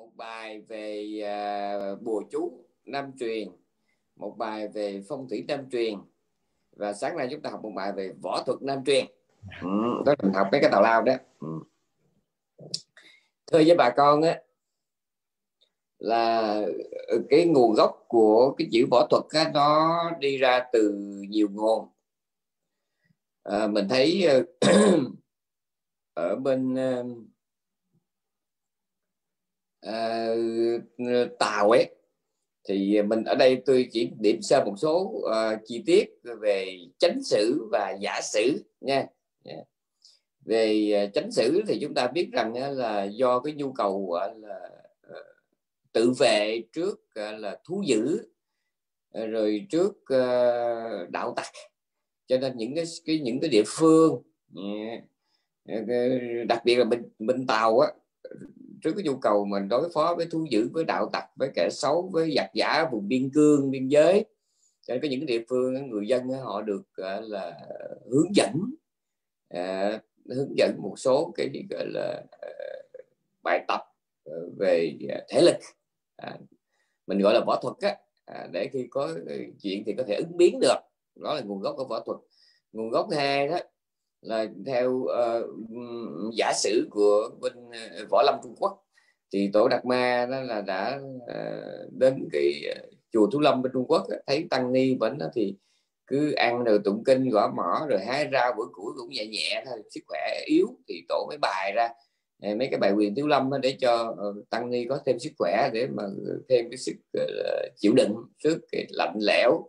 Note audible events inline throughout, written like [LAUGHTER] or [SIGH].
một bài về uh, bùa chú nam truyền một bài về phong thủy nam truyền và sáng nay chúng ta học một bài về võ thuật nam truyền. Ừ, đó mình học mấy cái tào lao đó. Ừ. thưa với bà con á là cái nguồn gốc của cái chữ võ thuật á, nó đi ra từ nhiều nguồn. À, mình thấy ờ, [CLEARS THROAT] ở bên ờ, uh, tàu ấy. Thì mình ở đây tôi chỉ điểm sơ một số uh, chi tiết về chánh sử và giả sử nha. Yeah. về uh, chánh sử thì chúng ta biết rằng uh, là do cái nhu cầu uh, là uh, tự vệ trước uh, là thú dữ uh, rồi trước uh, đạo tặc. Cho nên những cái, cái những cái địa phương yeah, đặc biệt là bên bên tàu á trước cái nhu cầu mình đối phó với thú dữ, với đạo tặc, với kẻ xấu, với giặc giả, vùng biên cương, biên giới. Cho nên có những địa phương người dân họ được ờ, là hướng dẫn ờ, hướng dẫn một số cái gì gọi là ờ, bài tập về thể lực. À, mình gọi là võ thuật á. À, để khi có chuyện thì có thể ứng biến được. Đó là nguồn gốc của võ thuật. Nguồn gốc hai đó là theo uh, giả sử của bên uh, võ lâm trung quốc thì tổ đạt ma đó là đã uh, đến cái uh, chùa thú lâm bên trung quốc thấy tăng ni vẫn đó thì cứ ăn rồi tụng kinh gõ mỏ rồi hái rau bữa củi cũng nhẹ nhẹ thôi sức khỏe yếu thì tổ mới bài ra mấy cái bài quyền thú lâm để cho tăng ni có thêm sức khỏe để mà thêm cái sức uh, chịu đựng sức cái lạnh lẽo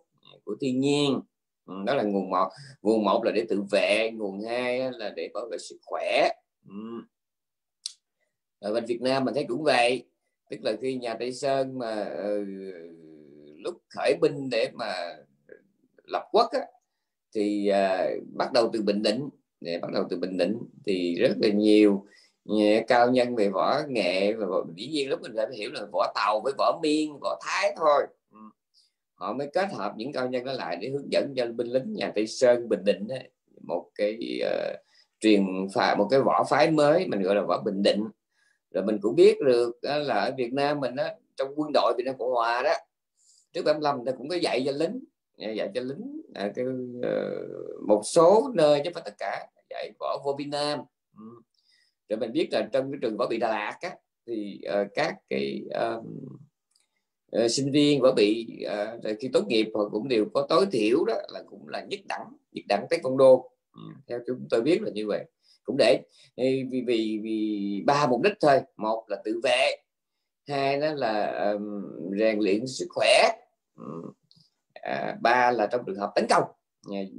của thiên nhiên. Ừ, đó là nguồn một. Nguồn một là để tự vệ nguồn hai là để bảo vệ sức khỏe. Ừ. Ở bên Việt Nam mình thấy cũng vậy tức là khi nhà Tây Sơn mà uh, lúc khởi binh để mà lập quốc á, thì uh, bắt đầu từ Bình Định. Để bắt đầu từ Bình Định thì rất là nhiều cao nhân về võ nghệ và dĩ nhiên lúc mình phải hiểu là võ tàu với võ miên võ thái thôi họ mới kết hợp những cao nhân đó lại để hướng dẫn cho binh lính nhà Tây Sơn Bình Định ấy, một cái uh, truyền phái một cái võ phái mới mình gọi là võ Bình Định rồi mình cũng biết được đó là ở Việt Nam mình đó, trong quân đội Việt Nam Cộng Hòa đó trước 75 ta cũng có dạy cho lính dạ, dạy cho lính à, cái, uh, một số nơi chứ không phải tất cả dạy võ vô Việt Nam ừ. rồi mình biết là trong cái trường võ bị Đà Lạt á, thì uh, các cái uh, uh, sinh viên và bị uh, khi tốt nghiệp họ cũng đều có tối thiểu đó là cũng là nhất đẳng nhất đẳng taekwondo. Ừ. theo chúng tôi biết là như vậy. Cũng để vì vì vì ba mục đích thôi. Một là tự vệ hai đó là um, rèn luyện sức khỏe. Um, à, ba là trong trường hợp tấn công.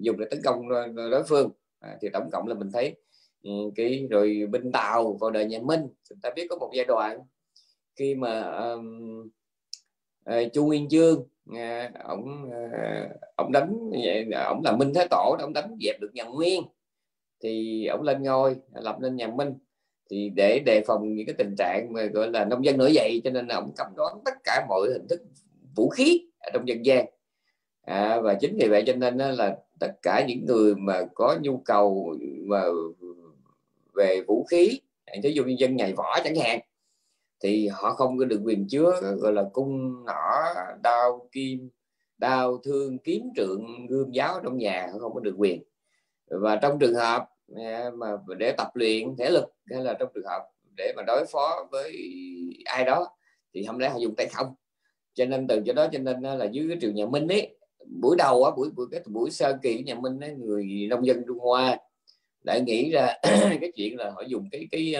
Dùng để tấn công đối phương. À, thì tổng cộng là mình thấy um, cái rồi binh tàu vào đời nhà Minh chúng ta biết có một giai đoạn khi mà um, Ờ, chu nguyên chương à, ông à, ông đánh ông là minh thế tổ ông đánh dẹp được nhà nguyên. Thì ông lên ngôi lập nên nhà minh. Thì để đề phòng những cái tình trạng mà gọi là nông dân nổi dậy cho nên là ông cấm đoán tất cả mọi hình thức vũ khí ở trong dân gian. À, và chính vì vậy cho nên là tất cả những người mà có nhu cầu mà về vũ khí ví dụ như dân nhảy võ chẳng hạn thì họ không có được quyền chứa gọi là cung nỏ đao kim đao thương kiếm trượng gươm giáo trong nhà họ không có được quyền. Và trong trường hợp à, mà để tập luyện thể lực hay là trong trường hợp để mà đối phó với ai đó thì không lẽ họ dùng tay không? Cho nên từ chỗ đó cho nên là dưới cái trường nhà Minh ấy buổi đầu á buổi buổi cái buổi sơ kỳ nhà Minh ấy, người nông dân Trung Hoa lại nghĩ ra [CLEARS THROAT] cái chuyện là họ dùng cái cái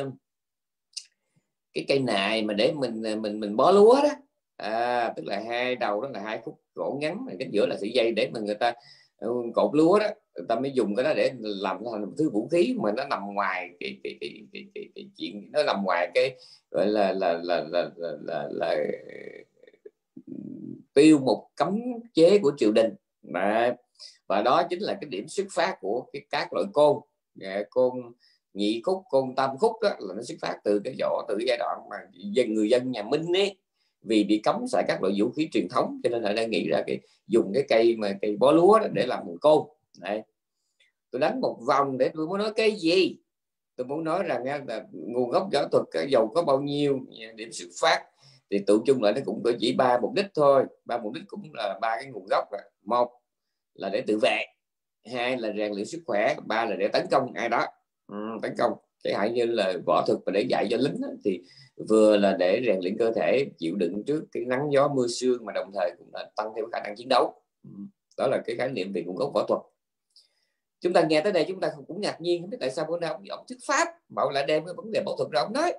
cái cây nài mà để mình à, mình mình bó lúa đó. À, tức là hai đầu đó là hai khúc gỗ ngắn cái giữa là sợi dây để mà người ta ừ, cột lúa đó. Người ta mới dùng cái đó để làm thành một thứ vũ khí mà nó nằm ngoài cái cái cái cái, cái, cái chuyện nó nằm ngoài cái gọi là là là là là, là, là tiêu một cấm chế của triều đình. Mà và đó chính là cái điểm xuất phát của cái các loại côn. Dạ, côn nhị khúc, côn tam khúc đó là nó xuất phát từ cái vỏ, từ cái giai đoạn mà dân, người dân nhà Minh ấy, vì bị cấm xài các loại vũ khí truyền thống, cho nên là đang nghĩ ra cái, dùng cái cây mà cây bó lúa đó để làm một côn. Này tôi đánh một vòng để tôi muốn nói cái gì? Tôi muốn nói rằng là nguồn gốc võ thuật cái dầu có bao nhiêu, điểm xuất phát, thì tụ chung lại nó cũng chỉ ba mục đích thôi. Ba mục đích cũng là ba cái nguồn gốc là một là để tự vệ, hai là rèn luyện sức khỏe, ba là để tấn công ai đó. Ừ, tấn công. Chẳng hạn như là võ thuật và để dạy cho lính đó, thì vừa là để rèn luyện cơ thể chịu đựng trước cái nắng gió mưa sương mà đồng thời cũng là tăng thêm khả năng chiến đấu. Ừ, đó là cái khái niệm về nguồn gốc võ thuật. Chúng ta nghe tới đây chúng ta cũng ngạc nhiên không biết tại sao bữa nay ông, ông thuyết pháp bảo lại đem cái vấn đề võ thuật ra ông nói.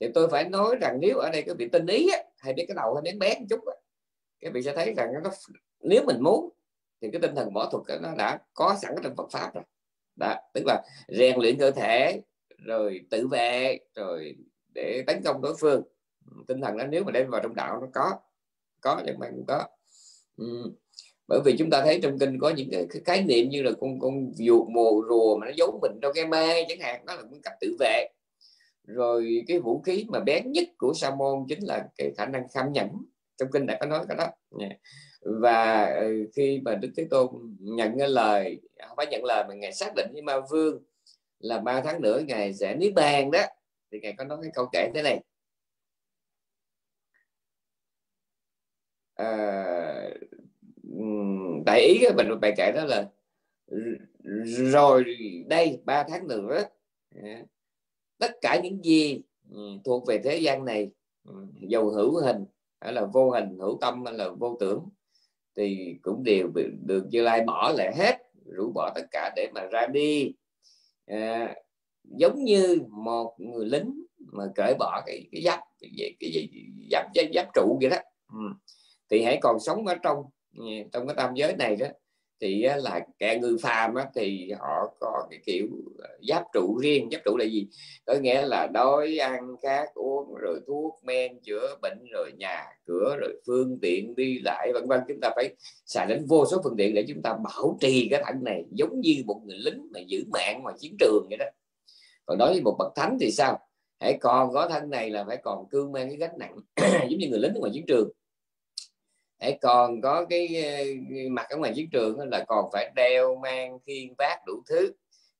Thì tôi phải nói rằng nếu ở đây cái vị tinh ý á, hay biết cái đầu hay bé bé một chút á, các vị sẽ thấy rằng nó nếu mình muốn thì cái tinh thần võ thuật nó đã có sẵn trong Phật pháp rồi đó tức là rèn luyện cơ thể rồi tự vệ rồi để tấn công đối phương. Ừ, tinh thần đó nếu mà đem vào trong đạo nó có có nhưng mà cũng có. Ừ. bởi vì chúng ta thấy trong kinh có những cái, khái niệm như là con con vụt mồ rùa mà nó giấu mình trong cái mê chẳng hạn đó là một cách tự vệ. Rồi cái vũ khí mà bén nhất của sa môn chính là cái khả năng kham nhẫn. Trong kinh đã có nói cái đó và ờ, khi mà đức thế tôn nhận cái lời không phải nhận lời mà ngài xác định với ma vương là ba tháng nữa ngài sẽ niết bàn đó thì ngài có nói cái câu kể thế này. Ờ, à, đại ý cái mình bài kể đó là rồi đây ba tháng nữa à, tất cả những gì ừ, thuộc về thế gian này ừ, dầu hữu hình hay là vô hình hữu tâm hay là vô tưởng thì cũng đều được Như Lai bỏ lại hết rũ bỏ tất cả để mà ra đi. À, giống như một người lính mà cởi bỏ cái cái giáp cái, cái, cái, giáp, giáp giáp trụ vậy đó. Ừ. thì hãy còn sống ở trong ừ, trong cái tam giới này đó thì là kẻ ngư phàm á, thì họ có cái kiểu ờ, giáp trụ riêng. Giáp trụ là gì? Có nghĩa là đói ăn khát uống rồi thuốc men chữa bệnh rồi nhà cửa rồi phương tiện đi lại vân vân. Chúng ta phải xài đến vô số phương tiện để chúng ta bảo trì cái thân này giống như một người lính mà giữ mạng ngoài chiến trường vậy đó. Còn đối với một bậc thánh thì sao? Hãy còn có thân này là phải còn cương mang cái gánh nặng [CLEARS THROAT] giống như người lính ngoài chiến trường để còn có cái ờ, mặt ở ngoài chiến trường là còn phải đeo mang khiên vác đủ thứ.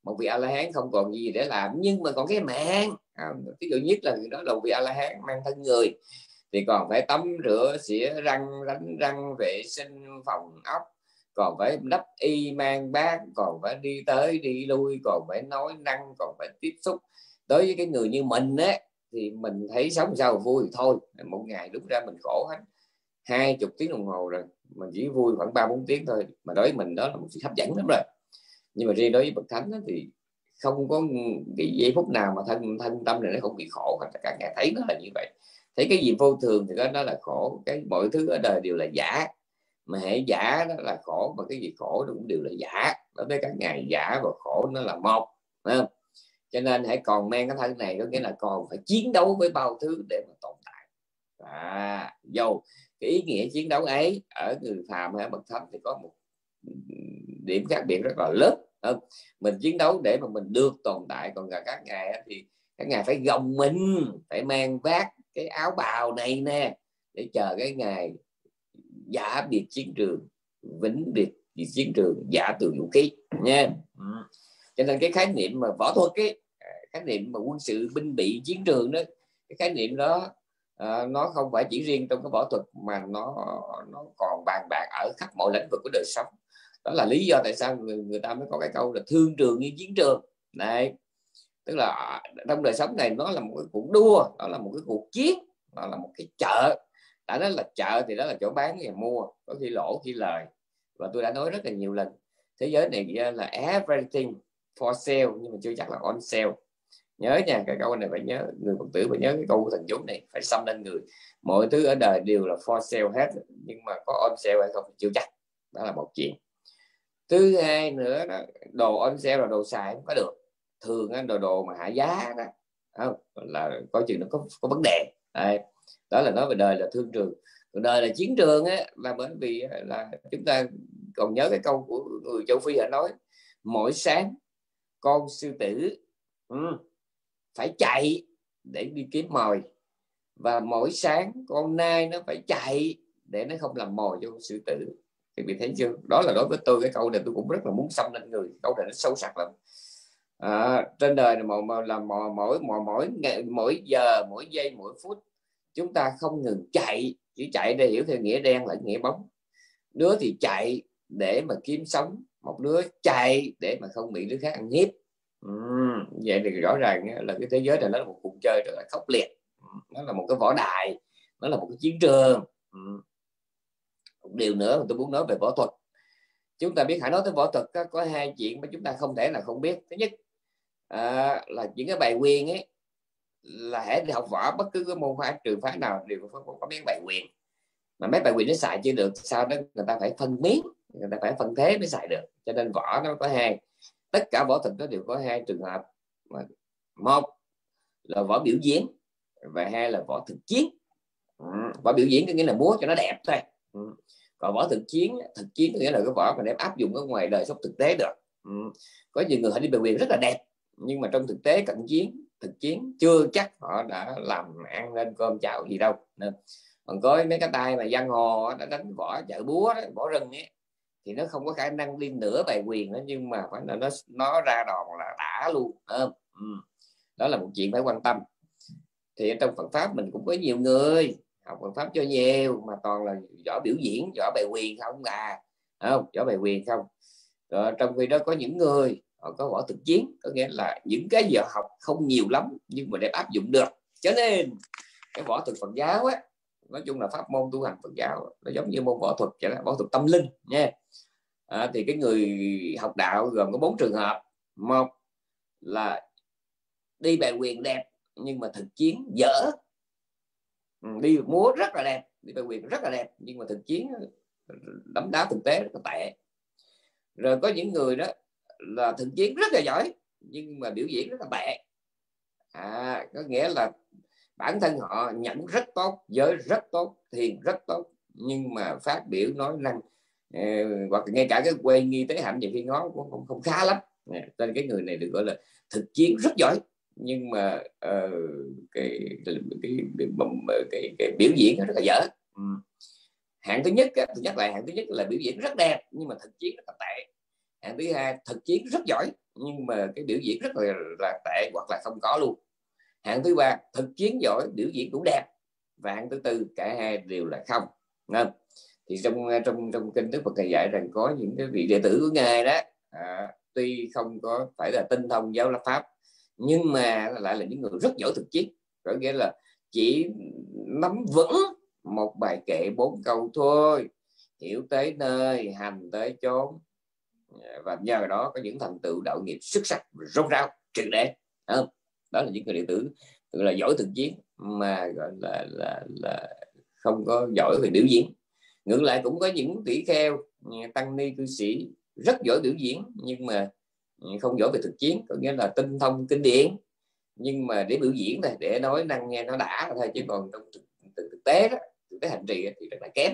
Một vị a la hán không còn gì để làm nhưng mà còn cái mạng. À, ví dụ nhất là đó là vị a la hán mang thân người thì còn phải tắm rửa xỉa răng đánh răng vệ sinh phòng ốc. Còn phải đắp y mang bát còn phải đi tới đi lui còn phải nói năng còn phải tiếp xúc đối với cái người như mình á thì mình thấy sống sao vui thôi. Một ngày đúng ra mình khổ hết hai chục tiếng đồng hồ rồi mình chỉ vui khoảng ba bốn tiếng thôi. Mà đối với mình đó là một sự hấp dẫn lắm rồi. Nhưng mà riêng đối với bậc thánh đó, thì không có cái giây phút nào mà thân thân tâm này nó không bị khổ cả cả ngày thấy nó là như vậy. Thấy cái gì vô thường thì đó, nó là khổ. Cái mọi thứ ở đời đều là giả. Mà hãy giả đó là khổ mà cái gì khổ nó cũng đều là giả. Đối với các ngày giả và khổ nó là một không? cho nên hãy còn mang cái thân này có nghĩa là còn phải chiến đấu với bao thứ để mà tồn tại. À, dầu cái ý nghĩa chiến đấu ấy, ở người phàm hay bậc thánh thì có một điểm khác biệt rất là lớn. Ờ, mình chiến đấu để mà mình được tồn tại, còn cả các ngài thì các ngài phải gồng mình, phải mang vác cái áo bào này nè để chờ cái ngày giả biệt chiến trường, vĩnh biệt vì chiến trường, giả từ vũ khí, nha. Cho nên cái khái niệm mà võ thuật cái à, khái niệm mà quân sự binh bị chiến trường đó, cái khái niệm đó à, nó không phải chỉ riêng trong cái võ thuật mà nó nó còn bàn bạc ở khắp mọi lĩnh vực của đời sống. Đó là lý do tại sao người, người ta mới có cái câu là thương trường như chiến trường. Này tức là trong đời sống này nó là một cái cuộc đua đó là một cái cuộc chiến nó là một cái chợ. Đã nói là chợ thì đó là chỗ bán và mua có khi lỗ khi lời. Và tôi đã nói rất là nhiều lần thế giới này là everything for sale nhưng mà chưa chắc là on sale nhớ nha cái câu này phải nhớ người phật tử phải nhớ cái câu thần chú này phải xâm lên người. Mọi thứ ở đời đều là for sale hết nhưng mà có on sale hay không chưa chắc. Đó là một chuyện. Thứ hai nữa đó, đồ on sale là đồ xài không có được. Thường đó, đồ đồ mà hạ giá đó không là coi chừng nó có có vấn đề. Đây. đó là nói về đời là thương trường. Đời là chiến trường á là bởi vì là chúng ta còn nhớ cái câu của người châu phi họ nói mỗi sáng con sư tử ừ, phải chạy để đi kiếm mồi. Và mỗi sáng con nai nó phải chạy để nó không làm mồi cho con sư tử. Thì bị thấy chưa? Đó là đối với tôi cái câu này tôi cũng rất là muốn xâm lên người. Câu này nó sâu sắc lắm. À, trên đời này mà, là mỗi mỗi mỗi mỗi ngày mỗi giờ mỗi giây mỗi phút chúng ta không ngừng chạy. Chỉ chạy để hiểu theo nghĩa đen là nghĩa bóng. Đứa thì chạy để mà kiếm sống. Một đứa chạy để mà không bị đứa khác ăn hiếp vậy thì rõ ràng là cái thế giới này nó là một cuộc chơi rất là khốc liệt. Nó là một cái võ đài nó là một cái chiến trường. Một điều nữa mà tôi muốn nói về võ thuật. Chúng ta biết hãy nói tới võ thuật có, có hai chuyện mà chúng ta không thể là không biết. Thứ nhất à, là những cái bài quyền ấy là hãy học võ bất cứ cái môn phái trường phái nào đều có, có, có mấy bài quyền. Mà mấy bài quyền nó xài chưa được sao đó người ta phải phân miếng người ta phải phân thế mới xài được. Cho nên võ nó có hai tất cả võ thuật nó đều có hai trường hợp một là võ biểu diễn và hai là võ thực chiến ừ. võ biểu diễn có nghĩa là múa cho nó đẹp thôi ừ. còn võ thực chiến thực chiến có nghĩa là cái võ mà đem áp dụng ở ngoài đời sống thực tế được ừ. có nhiều người họ đi biểu diễn rất là đẹp nhưng mà trong thực tế cận chiến thực chiến chưa chắc họ đã làm ăn lên cơm chảo gì đâu nên còn có mấy cái tay mà giang hồ đã đánh võ chợ búa đó, võ rừng ấy thì nó không có khả năng đi nửa bài quyền đó, nhưng mà phải là nó nó ra đòn là đã luôn ừ. đó là một chuyện phải quan tâm. Thì ở trong Phật pháp mình cũng có nhiều người học Phật pháp cho nhiều, mà toàn là võ biểu diễn, võ bài quyền không à không? Võ bài quyền không. Rồi trong khi đó có những người, họ có võ thực chiến, có nghĩa là những cái giờ học không nhiều lắm, nhưng mà để áp dụng được. Cho nên cái võ thực Phật giáo á nói chung là pháp môn tu hành Phật giáo nó giống như môn võ thuật vậy đó, võ thuật tâm linh nha. À, thì cái người học đạo gồm có bốn trường hợp. Một là đi bài quyền đẹp nhưng mà thực chiến dở. Ừ, đi múa rất là đẹp đi bài quyền rất là đẹp nhưng mà thực chiến ờ, đấm đá thực tế rất là tệ. Rồi có những người đó là thực chiến rất là giỏi nhưng mà biểu diễn rất là tệ. À, có nghĩa là bản thân họ nhận rất tốt giới rất tốt thiền rất tốt. Nhưng mà phát biểu nói năng eh, ờ, hoặc ngay cả cái quê nghi tế hạnh nhiều khi nó cũng không, không khá lắm. Nên cái người này được gọi là thực chiến rất giỏi. Nhưng mà uh, cái, cái, cái, cái, cái, cái biểu diễn rất là dở. Ừ. hạng thứ nhất á, tôi nhắc lại hạng thứ nhất là biểu diễn rất đẹp nhưng mà thực chiến rất là tệ. Hạng thứ hai thực chiến rất giỏi nhưng mà cái biểu diễn rất là, là tệ hoặc là không có luôn hạng thứ ba thực chiến giỏi biểu diễn cũng đẹp. Và hạng thứ tư cả hai đều là không. Nên thì trong trong trong kinh đức phật thầy dạy rằng có những cái vị đệ tử của ngài đó à, tuy không có phải là tinh thông giáo lập pháp nhưng mà lại là những người rất giỏi thực chiến. Có nghĩa là chỉ nắm vững một bài kệ bốn câu thôi hiểu tới nơi hành tới chốn. Và nhờ đó có những thành tựu đạo nghiệp xuất sắc rốt ráo triệt để. Không? Đó là những người đệ tử tự là giỏi thực chiến mà gọi là là là không có giỏi về biểu diễn. Ngược lại cũng có những tỷ kheo ừ, tăng ni cư sĩ rất giỏi biểu diễn nhưng mà ừ, không giỏi về thực chiến có nghĩa là tinh thông kinh điển. Nhưng mà để biểu diễn này để nói năng nghe nó đã thôi chứ còn trong thực, thực, thực tế đó thực tế hành trì thì rất là kém.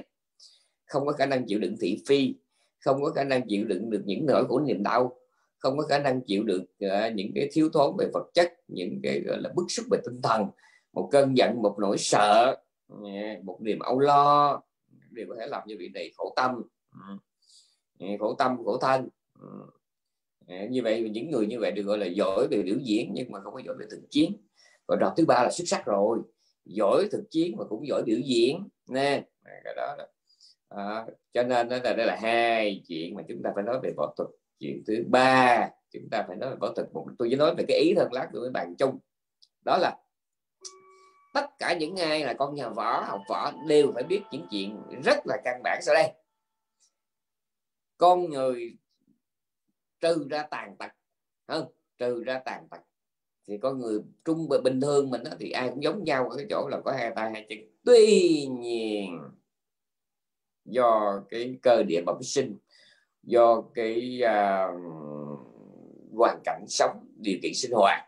Không có khả năng chịu đựng thị phi không có khả năng chịu đựng được những nỗi khổ niềm đau không có khả năng chịu được uh, những cái thiếu thốn về vật chất những cái gọi là bức xúc về tinh thần một cơn giận một nỗi sợ ờ, một niềm âu lo đều có thể làm cho vị này khổ tâm. Ừ. Ờ, khổ tâm khổ thân. Ừ. Như vậy những người như vậy được gọi là giỏi về biểu diễn nhưng mà không có giỏi về thực chiến. Và đoạn thứ ba là xuất sắc rồi. Giỏi thực chiến mà cũng giỏi biểu diễn nè. Cái đó là à, cho nên đó là đây là hai chuyện mà chúng ta phải nói về võ thuật chuyện thứ ba chúng ta phải nói là có thực một tôi chỉ nói về cái ý thân lát tôi với bạn chung. Đó là tất cả những ai là con nhà võ học võ đều phải biết những chuyện rất là căn bản sau đây. Con người trừ ra tàn tật không trừ ra tàn tật. Thì con người trung bình thường mình đó, thì ai cũng giống nhau ở cái chỗ là có hai tay hai chân. Tuy nhiên do cái cơ địa bẩm sinh do cái uh, hoàn cảnh sống điều kiện sinh hoạt.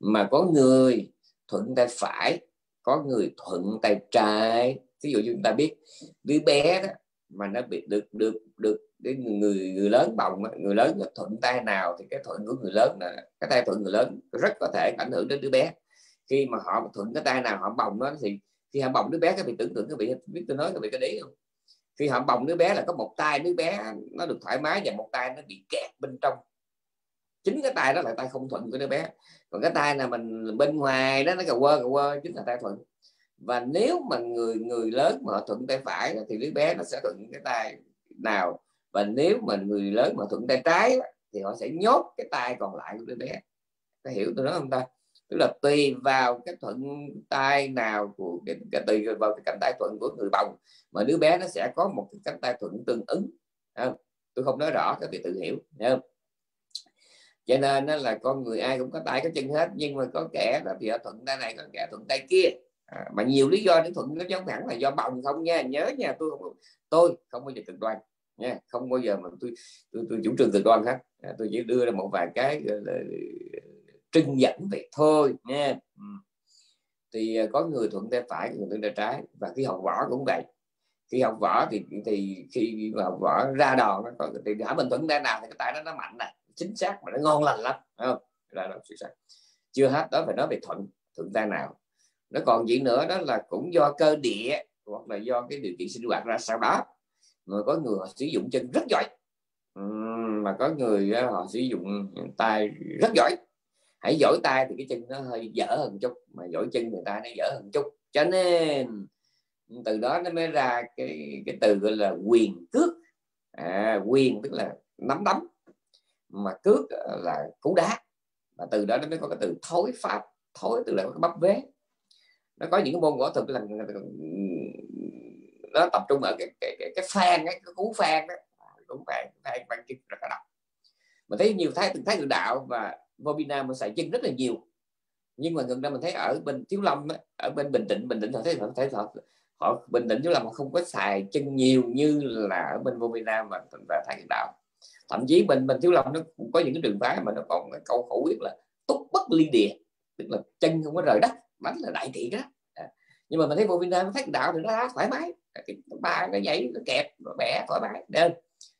Mà có người thuận tay phải có người thuận tay trái. Ví dụ như chúng ta biết đứa bé đó mà nó bị được được được cái người người lớn bồng người lớn thuận tay nào thì cái thuận của người lớn là cái tay thuận người lớn rất có thể ảnh hưởng đến đứa bé. Khi mà họ thuận cái tay nào họ bồng nó thì khi họ bồng đứa bé các vị tưởng tượng các vị biết tôi nói cái bị cái đấy không? Khi họ bồng đứa bé là có một tay, đứa bé nó được thoải mái và một tay nó bị kẹt bên trong. Chính cái tay đó là tay không thuận của đứa bé. Còn cái tay nào mình bên ngoài đó, nó cà quơ cà quơ, chính là tay thuận. Và nếu mà người người lớn mà thuận tay phải thì đứa bé nó sẽ thuận cái tay nào. Và nếu mà người lớn mà thuận tay trái thì họ sẽ nhốt cái tay còn lại của đứa bé. Có hiểu tôi nói không ta? Tức là tùy vào cái thuận tay nào của cái, cái tùy vào cái cánh tay thuận của người bồng mà đứa bé nó sẽ có một cái cánh tay thuận tương ứng. Không? tôi không nói rõ các vị tự hiểu không? cho nên nó là con người ai cũng có tay có chân hết nhưng mà có kẻ là thì ở thuận tay này có kẻ thuận tay kia. À, mà nhiều lý do để thuận nó giống hẳn là do bồng không nha. Nhớ nha tôi không tôi không bao giờ cực đoan nha. Không bao giờ mà tôi tôi, tôi chủ trương cực đoan hết. À, tôi chỉ đưa ra một vài cái trinh trưng dẫn vậy thôi nha. Ừ. Thì à, có người thuận tay phải người thuận tay trái. Và khi học võ cũng vậy. Khi học võ thì thì khi mà học võ ra đòn nó có thì hả mình thuận tay nào thì cái tay nó nó mạnh này chính xác mà nó ngon lành lắm không? Ra đòn chính xác. Chưa hết, đó phải nói về thuận thuận tay nào. Nó còn gì nữa đó là cũng do cơ địa, hoặc là do cái điều kiện sinh hoạt ra sau đó. Mà có người họ sử dụng chân rất giỏi. Mà có người họ sử dụng tay rất giỏi hãy giỏi tay thì cái chân nó hơi dở hơn chút mà giỏi chân người ta nó dở hơn chút. Cho nên từ đó nó mới ra cái cái từ gọi là quyền cước. À, quyền tức là nắm đấm mà cước là cú đá. Và từ đó nó mới có cái từ thối pháp thối tức là cái bắp vế. Nó có những cái môn võ thuật là nó tập trung ở cái cái cái, cái fan cái, cái cú fan đó. Cú fan fan phan kim rất là độc mà thấy nhiều thái từng thái tự đạo và vô Việt Nam xài chân rất là nhiều. Nhưng mà gần đây mình thấy ở bên Thiếu Lâm ở bên Bình Định Bình Định họ thấy họ thấy họ, họ Bình Định Thiếu Lâm họ không có xài chân nhiều như là ở bên vô Việt Nam và, và thái đạo. Thậm chí bên bên Thiếu Lâm nó cũng có những cái trường phái mà nó còn câu khẩu quyết là túc bất ly địa tức là chân không có rời đất bánh là đại thị đó. À. nhưng mà mình thấy vô Việt Nam thái đạo thì nó thoải mái cái ba nó nhảy nó kẹp nó bẻ thoải mái Nên,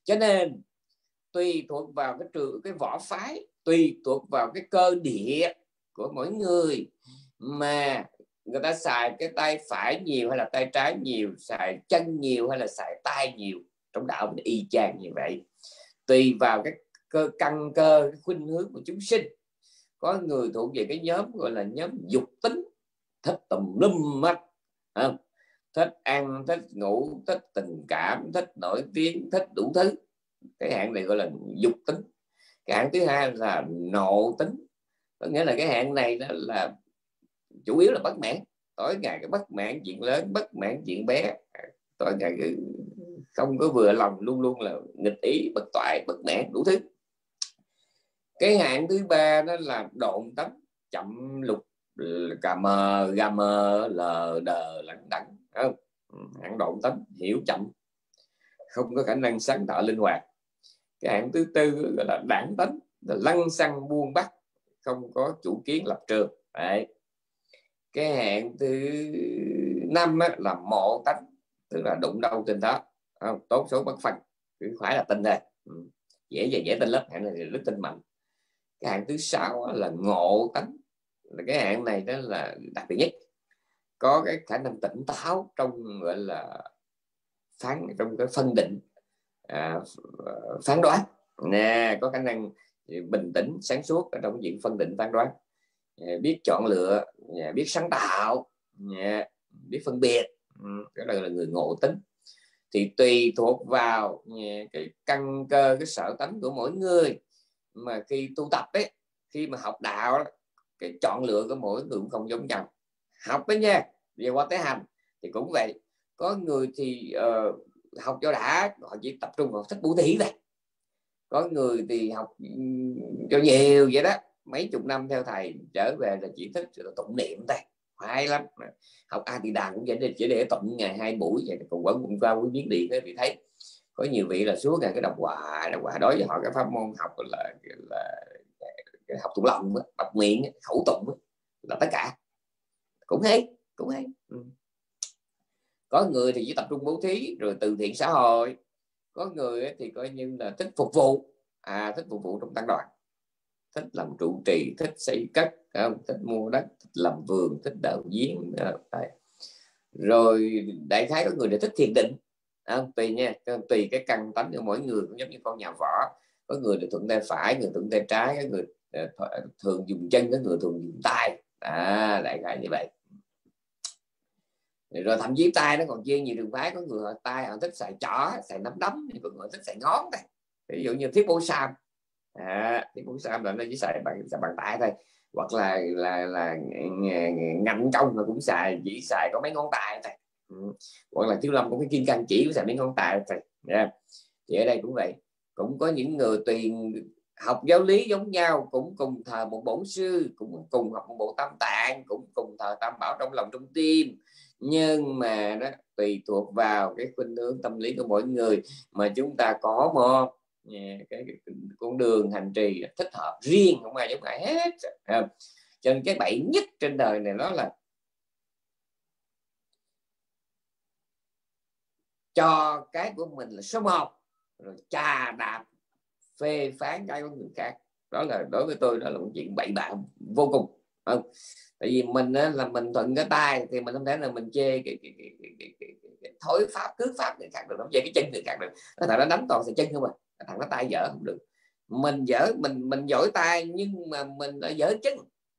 cho nên tùy thuộc vào cái trường cái võ phái tùy thuộc vào cái cơ địa của mỗi người. Mà người ta xài cái tay phải nhiều hay là tay trái nhiều, xài chân nhiều hay là xài tay nhiều, trong đạo mình y chang như vậy. Tùy vào cái cơ, căn cơ, cái khuynh hướng của chúng sinh. Có người thuộc về cái nhóm gọi là nhóm dục tính, thích tùm lum mắt thích ăn, thích ngủ, thích tình cảm, thích nổi tiếng, thích đủ thứ. Cái hạng này gọi là dục tính cái thứ hai là nộ tính. Có nghĩa là cái hạn này đó là chủ yếu là bất mãn. Tối ngày cái bất mãn chuyện lớn, bất mãn chuyện bé. Tối ngày cái không có vừa lòng luôn luôn là nghịch ý bật toại, bất mãn, đủ thứ. Cái hạn thứ ba đó là độn tấm chậm lục, cà mờ gà mờ lờ, đờ, lẳng đẳng. Không? Ừ, hạn độn tấm hiểu chậm. Không có khả năng sáng tạo linh hoạt cái hạng thứ tư gọi là đảng tánh là lăng xăng buông bắt không có chủ kiến lập trường Đấy. cái hạng thứ năm á, là mộ tánh tức là đụng đâu trên đó không? tốt số bất phân cứ phải là tin thôi ừ. dễ dễ dễ tin lắm hạng này rất tin mạnh cái hạng thứ sáu á, là ngộ tánh là cái hạng này đó là đặc biệt nhất có cái khả năng tỉnh táo trong gọi là phán trong cái phân định À, à, phán đoán. Nè có khả năng à, bình tĩnh sáng suốt ở trong diện phân định phán đoán. À, biết chọn lựa à, biết sáng tạo à, biết phân biệt. Ừ, đó là người ngộ tính. Thì tùy thuộc vào à, cái căn cơ cái sở tánh của mỗi người mà khi tu tập ấy khi mà học đạo cái chọn lựa của mỗi người cũng không giống nhau. Học đấy nha về qua tới hành thì cũng vậy. Có người thì uh, học cho đã, họ chỉ tập trung vào sách bố thí thôi. Có người thì học ừ, cho nhiều vậy đó. Mấy chục năm theo thầy, trở về là chỉ thích tụng niệm thôi. Hay lắm. Học a thì đàn cũng vậy để chỉ để tụng ngày hai buổi vậy. Còn vẫn cũng qua với biến điện thì thấy có nhiều vị là suốt ngày cái đọc hoài đọc hoài đối với họ, cái pháp môn học là là là học tụng lòng đọc nguyện khẩu tụng là tất cả. Cũng hay cũng hay. Ừ có người thì chỉ tập trung bố thí rồi từ thiện xã hội. Có người thì coi như là thích phục vụ. À thích phục vụ trong tăng đoàn. Thích làm trụ trì thích xây cất không? thích mua đất thích làm vườn thích đạo diễn à, Đấy. rồi đại khái có người là thích thiền định. À, tùy nha tùy cái căn tánh của mỗi người cũng giống như con nhà võ. Có người thì thuận tay phải người thuận tay trái có người à, thường dùng chân có người thường dùng tay. À đại khái như vậy rồi thậm chí tay nó còn chia nhiều đường phái có người họ tay họ thích xài chỏ xài nắm đấm có người thích xài ngón đây. Ví dụ như thiết bố sam. À, thiết bố sam là nó chỉ xài bằng xài bằng tay thôi. Hoặc là là là ngạnh công mà cũng xài chỉ xài có mấy ngón tay thôi. Ừ. hoặc là thiếu lâm cũng cái kim cang chỉ cũng xài mấy ngón tay thôi. Yeah. thì ở đây cũng vậy. Cũng có những người tùy học giáo lý giống nhau cũng cùng thờ một bổn sư cũng cùng học một bộ tam tạng cũng cùng thờ tam bảo trong lòng trong tim nhưng mà đó tùy thuộc vào cái khuynh hướng tâm lý của mỗi người mà chúng ta có một cái, cái, cái con đường hành trì thích hợp riêng không ai giống ai hết. Dạ, cho nên cái bậy nhất trên đời này đó là cho cái của mình là số một rồi trà đạp phê phán cái của người khác. Đó là đối với tôi đó là một chuyện bậy bạ vô cùng. Không? Tại vì mình á, là mình thuận cái tay thì mình không thể là mình chê cái, cái, cái, cái, cái, cái, cái, cái thối pháp cước pháp người khác được không chê cái chân người khác được. Nó thằng nó đánh toàn sẽ chân không à thằng nó tay dở không được. Mình dở mình mình giỏi tay nhưng mà mình đã dở chân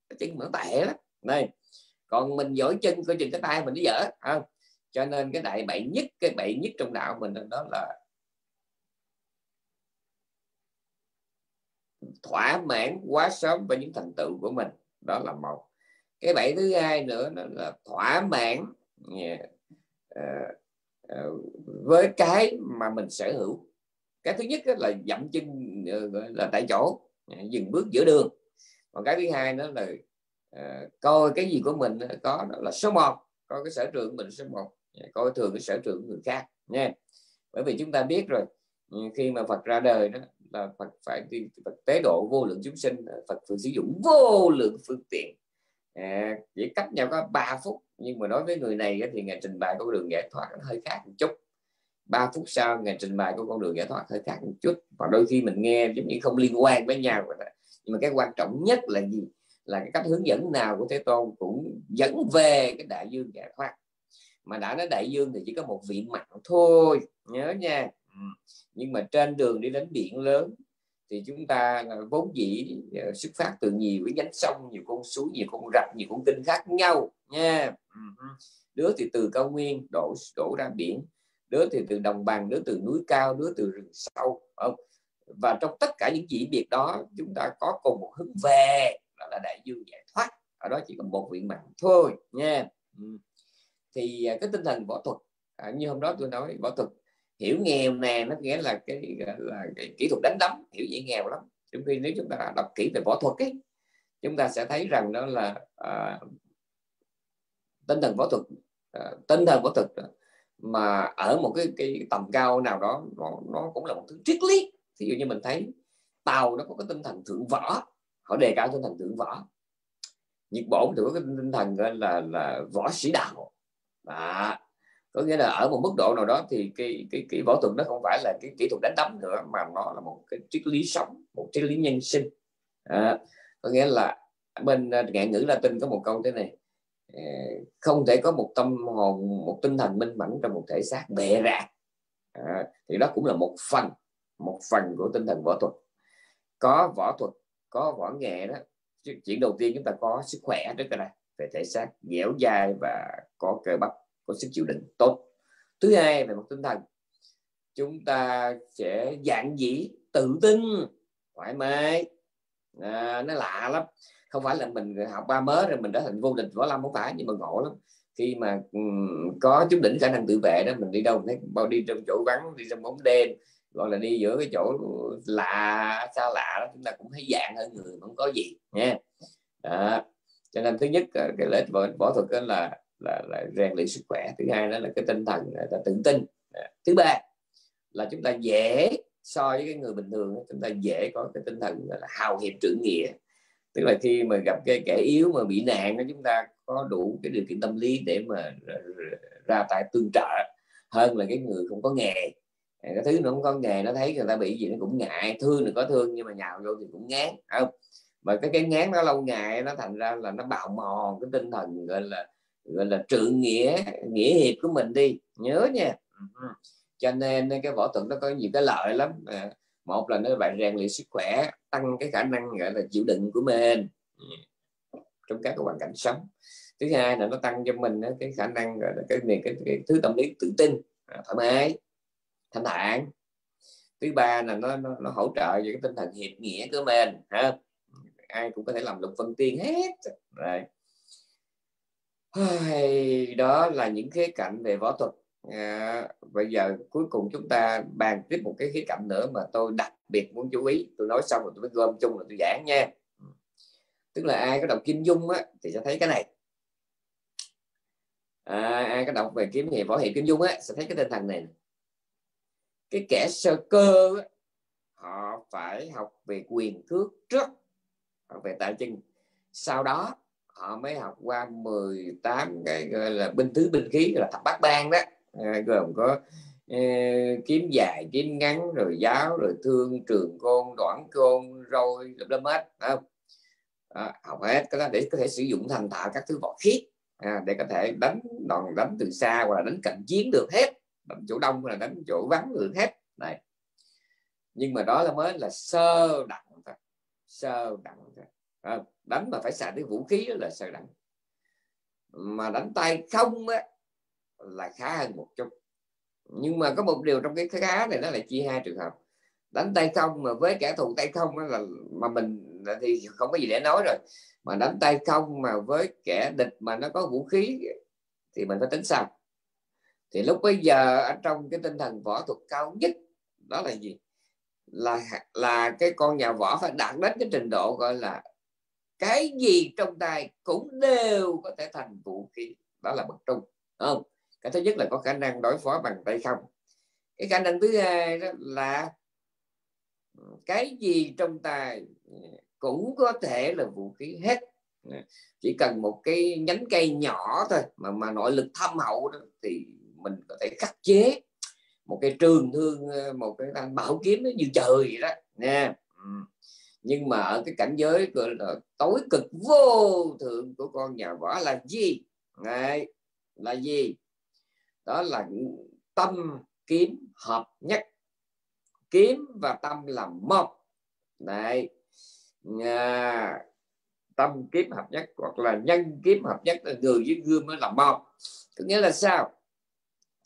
chân chân nó tệ lắm. Này còn mình giỏi chân coi chừng cái tay mình nó dở không? Cho nên cái đại bậy nhất cái bậy nhất trong đạo mình đó là thỏa mãn quá sớm với những thành tựu của mình. Đó là một cái bẫy thứ hai nữa là thỏa mãn yeah, uh, uh, với cái mà mình sở hữu. Cái thứ nhất là dậm chân uh, là tại chỗ dừng bước giữa đường. Còn cái thứ hai nó là uh, coi cái gì của mình có đó là số một coi cái sở trường của mình số một coi thường cái sở trường của người khác nha. Bởi vì chúng ta biết rồi ừ, khi mà Phật ra đời đó là Phật phải đi Phật tế độ vô lượng chúng sinh Phật thường sử dụng vô lượng phương tiện à, chỉ cách nhau có 3 phút nhưng mà nói với người này thì ngày trình bày con đường giải thoát hơi khác một chút. 3 phút sau ngày trình bày của con đường giải thoát hơi khác một chút. Và đôi khi mình nghe giống như không liên quan với nhau nhưng mà cái quan trọng nhất là gì? Là cái cách hướng dẫn nào của Thế Tôn cũng dẫn về cái đại dương giải thoát. Mà đã nói đại dương thì chỉ có một vị mặn thôi nhớ nha. Ừ. Nhưng mà trên đường đi đến biển lớn thì chúng ta à, vốn dĩ à, xuất phát từ nhiều cái nhánh sông nhiều con suối nhiều con rạch nhiều con kênh khác nhau nha. Đứa thì từ cao nguyên đổ đổ ra biển đứa thì từ đồng bằng đứa từ núi cao đứa từ rừng sâu không? Và trong tất cả những chỉ biệt đó chúng ta có cùng một hướng về đó là đại dương giải thoát. Ở đó chỉ còn một vị mạng thôi nha. Thì à, cái tinh thần võ thuật à, như hôm đó tôi nói võ thuật hiểu nghèo nè nó nghĩa là cái là cái kỹ thuật đánh đấm hiểu dễ nghèo lắm. Trong khi nếu chúng ta đọc kỹ về võ thuật ấy chúng ta sẽ thấy rằng đó là à, tinh thần võ thuật à, tinh thần võ thuật mà ở một cái cái tầm cao nào đó nó, nó cũng là một thứ triết lý. Ví dụ như mình thấy tàu nó có cái tinh thần thượng võ họ đề cao tinh thần thượng võ. Nhật bổn thì có cái tinh thần là là võ sĩ đạo. À, có nghĩa là ở một mức độ nào đó thì cái cái cái võ thuật nó không phải là cái kỹ thuật đánh đấm nữa mà nó là một cái triết lý sống một triết lý nhân sinh. À, có nghĩa là bên à, ngạn ngữ Latin có một câu thế này à, không thể có một tâm hồn một tinh thần minh mẫn trong một thể xác bệ rạc à, thì đó cũng là một phần một phần của tinh thần võ thuật. Có võ thuật có võ nghệ đó chuyện đầu tiên chúng ta có sức khỏe trước cái này về thể xác dẻo dai và có cơ bắp có sức chịu đựng tốt. Thứ hai về mặt tinh thần. Chúng ta sẽ dạng dĩ tự tin. Thoải mái. À, nó lạ lắm. Không phải là mình học ba mớ rồi mình trở thành vô địch võ lâm không phải nhưng mà ngộ lắm. Khi mà um, có chút đỉnh khả năng tự vệ đó mình đi đâu thấy bao đi trong chỗ vắng đi trong bóng đêm gọi là đi giữa cái chỗ lạ xa lạ đó chúng ta cũng thấy dạng hơn người không có gì nha. Đó. cho nên thứ nhất ờ, cái lễ võ, võ thuật đó là là, là rèn luyện sức khỏe. Thứ hai đó là cái tinh thần là tự tin. Dạ. Thứ ba là chúng ta dễ so với cái người bình thường chúng ta dễ có cái tinh thần là hào hiệp trưởng nghĩa. Tức là khi mà gặp cái kẻ yếu mà bị nạn chúng ta có đủ cái điều kiện tâm lý để mà ra tay tương trợ hơn là cái người không có nghề. Cái thứ nó không có nghề nó thấy người ta bị gì nó cũng ngại. Thương thì có thương nhưng mà nhào vô thì cũng ngán. Không? Mà cái cái ngán nó lâu ngày nó thành ra là nó bào mòn cái tinh thần gọi là gọi là trượng nghĩa nghĩa hiệp của mình đi. Nhớ nha. Ừ. Cho nên cái võ thuật nó có nhiều cái lợi lắm. À, một là nó bạn rèn luyện sức khỏe tăng cái khả năng gọi là chịu đựng của mình. Ừ. Trong các cái hoàn cảnh sống. Thứ hai là nó tăng cho mình cái khả năng gọi là cái, cái, cái, cái thứ tâm lý tự tin à, thoải mái thanh thản. Thứ ba là nó, nó, nó hỗ trợ về cái tinh thần hiệp nghĩa của mình ha. Ai cũng có thể làm lục phân tiên hết. Rồi đó là những khía cạnh về võ thuật. À, bây giờ cuối cùng chúng ta bàn tiếp một cái khía cạnh nữa mà tôi đặc biệt muốn chú ý. Tôi nói xong rồi tôi mới gom chung là tôi giảng nha. Tức là ai có đọc kim dung á thì sẽ thấy cái này. À, ai có đọc về kiếm hiệp võ hiệp kim dung á sẽ thấy cái tinh thần này cái kẻ sơ cơ á, họ phải học về quyền cước trước học về tài chân sau đó họ mới học qua 18 cái gọi là binh thứ binh khí là thập bát ban đó. À, gồm có uh, kiếm dài kiếm ngắn rồi giáo rồi thương trường côn đoạn côn rồi lập lâm hết không? À, học hết cái đó để có thể sử dụng thành thạo các thứ võ khí à, để có thể đánh đòn đánh từ xa hoặc là đánh cận chiến được hết đánh chỗ đông là đánh chỗ vắng được hết. Này. Nhưng mà đó là mới là sơ đẳng thôi sơ đẳng thôi không? Đánh mà phải xài tới vũ khí là sợ đẳng mà đánh tay không á, là khá hơn một chút. Nhưng mà có một điều trong cái khá này nó là chia hai trường hợp. Đánh tay không mà với kẻ thù tay không là, mà mình thì không có gì để nói rồi. Mà đánh tay không mà với kẻ địch mà nó có vũ khí thì mình phải tính sao? Thì lúc bây giờ ở trong cái tinh thần võ thuật cao nhất đó là gì? Là là cái con nhà võ phải đạt đến cái trình độ gọi là cái gì trong tay cũng đều có thể thành vũ khí. Đó là bậc trung không? Cái thứ nhất là có khả năng đối phó bằng tay không. Cái khả năng thứ hai đó là cái gì trong tay cũng có thể là vũ khí hết. Chỉ cần một cái nhánh cây nhỏ thôi mà mà nội lực thâm hậu đó, thì mình có thể khắc chế một cái trường thương một cái thanh bảo kiếm nó như trời vậy đó. Nha. Ừ nhưng mà ở cái cảnh giới của tối cực vô thượng của con nhà võ là gì? Đấy, là gì? Đó là tâm kiếm hợp nhất. Kiếm và tâm là một. Này à, tâm kiếm hợp nhất hoặc là nhân kiếm hợp nhất là người với gươm mới là một. Có nghĩa là sao?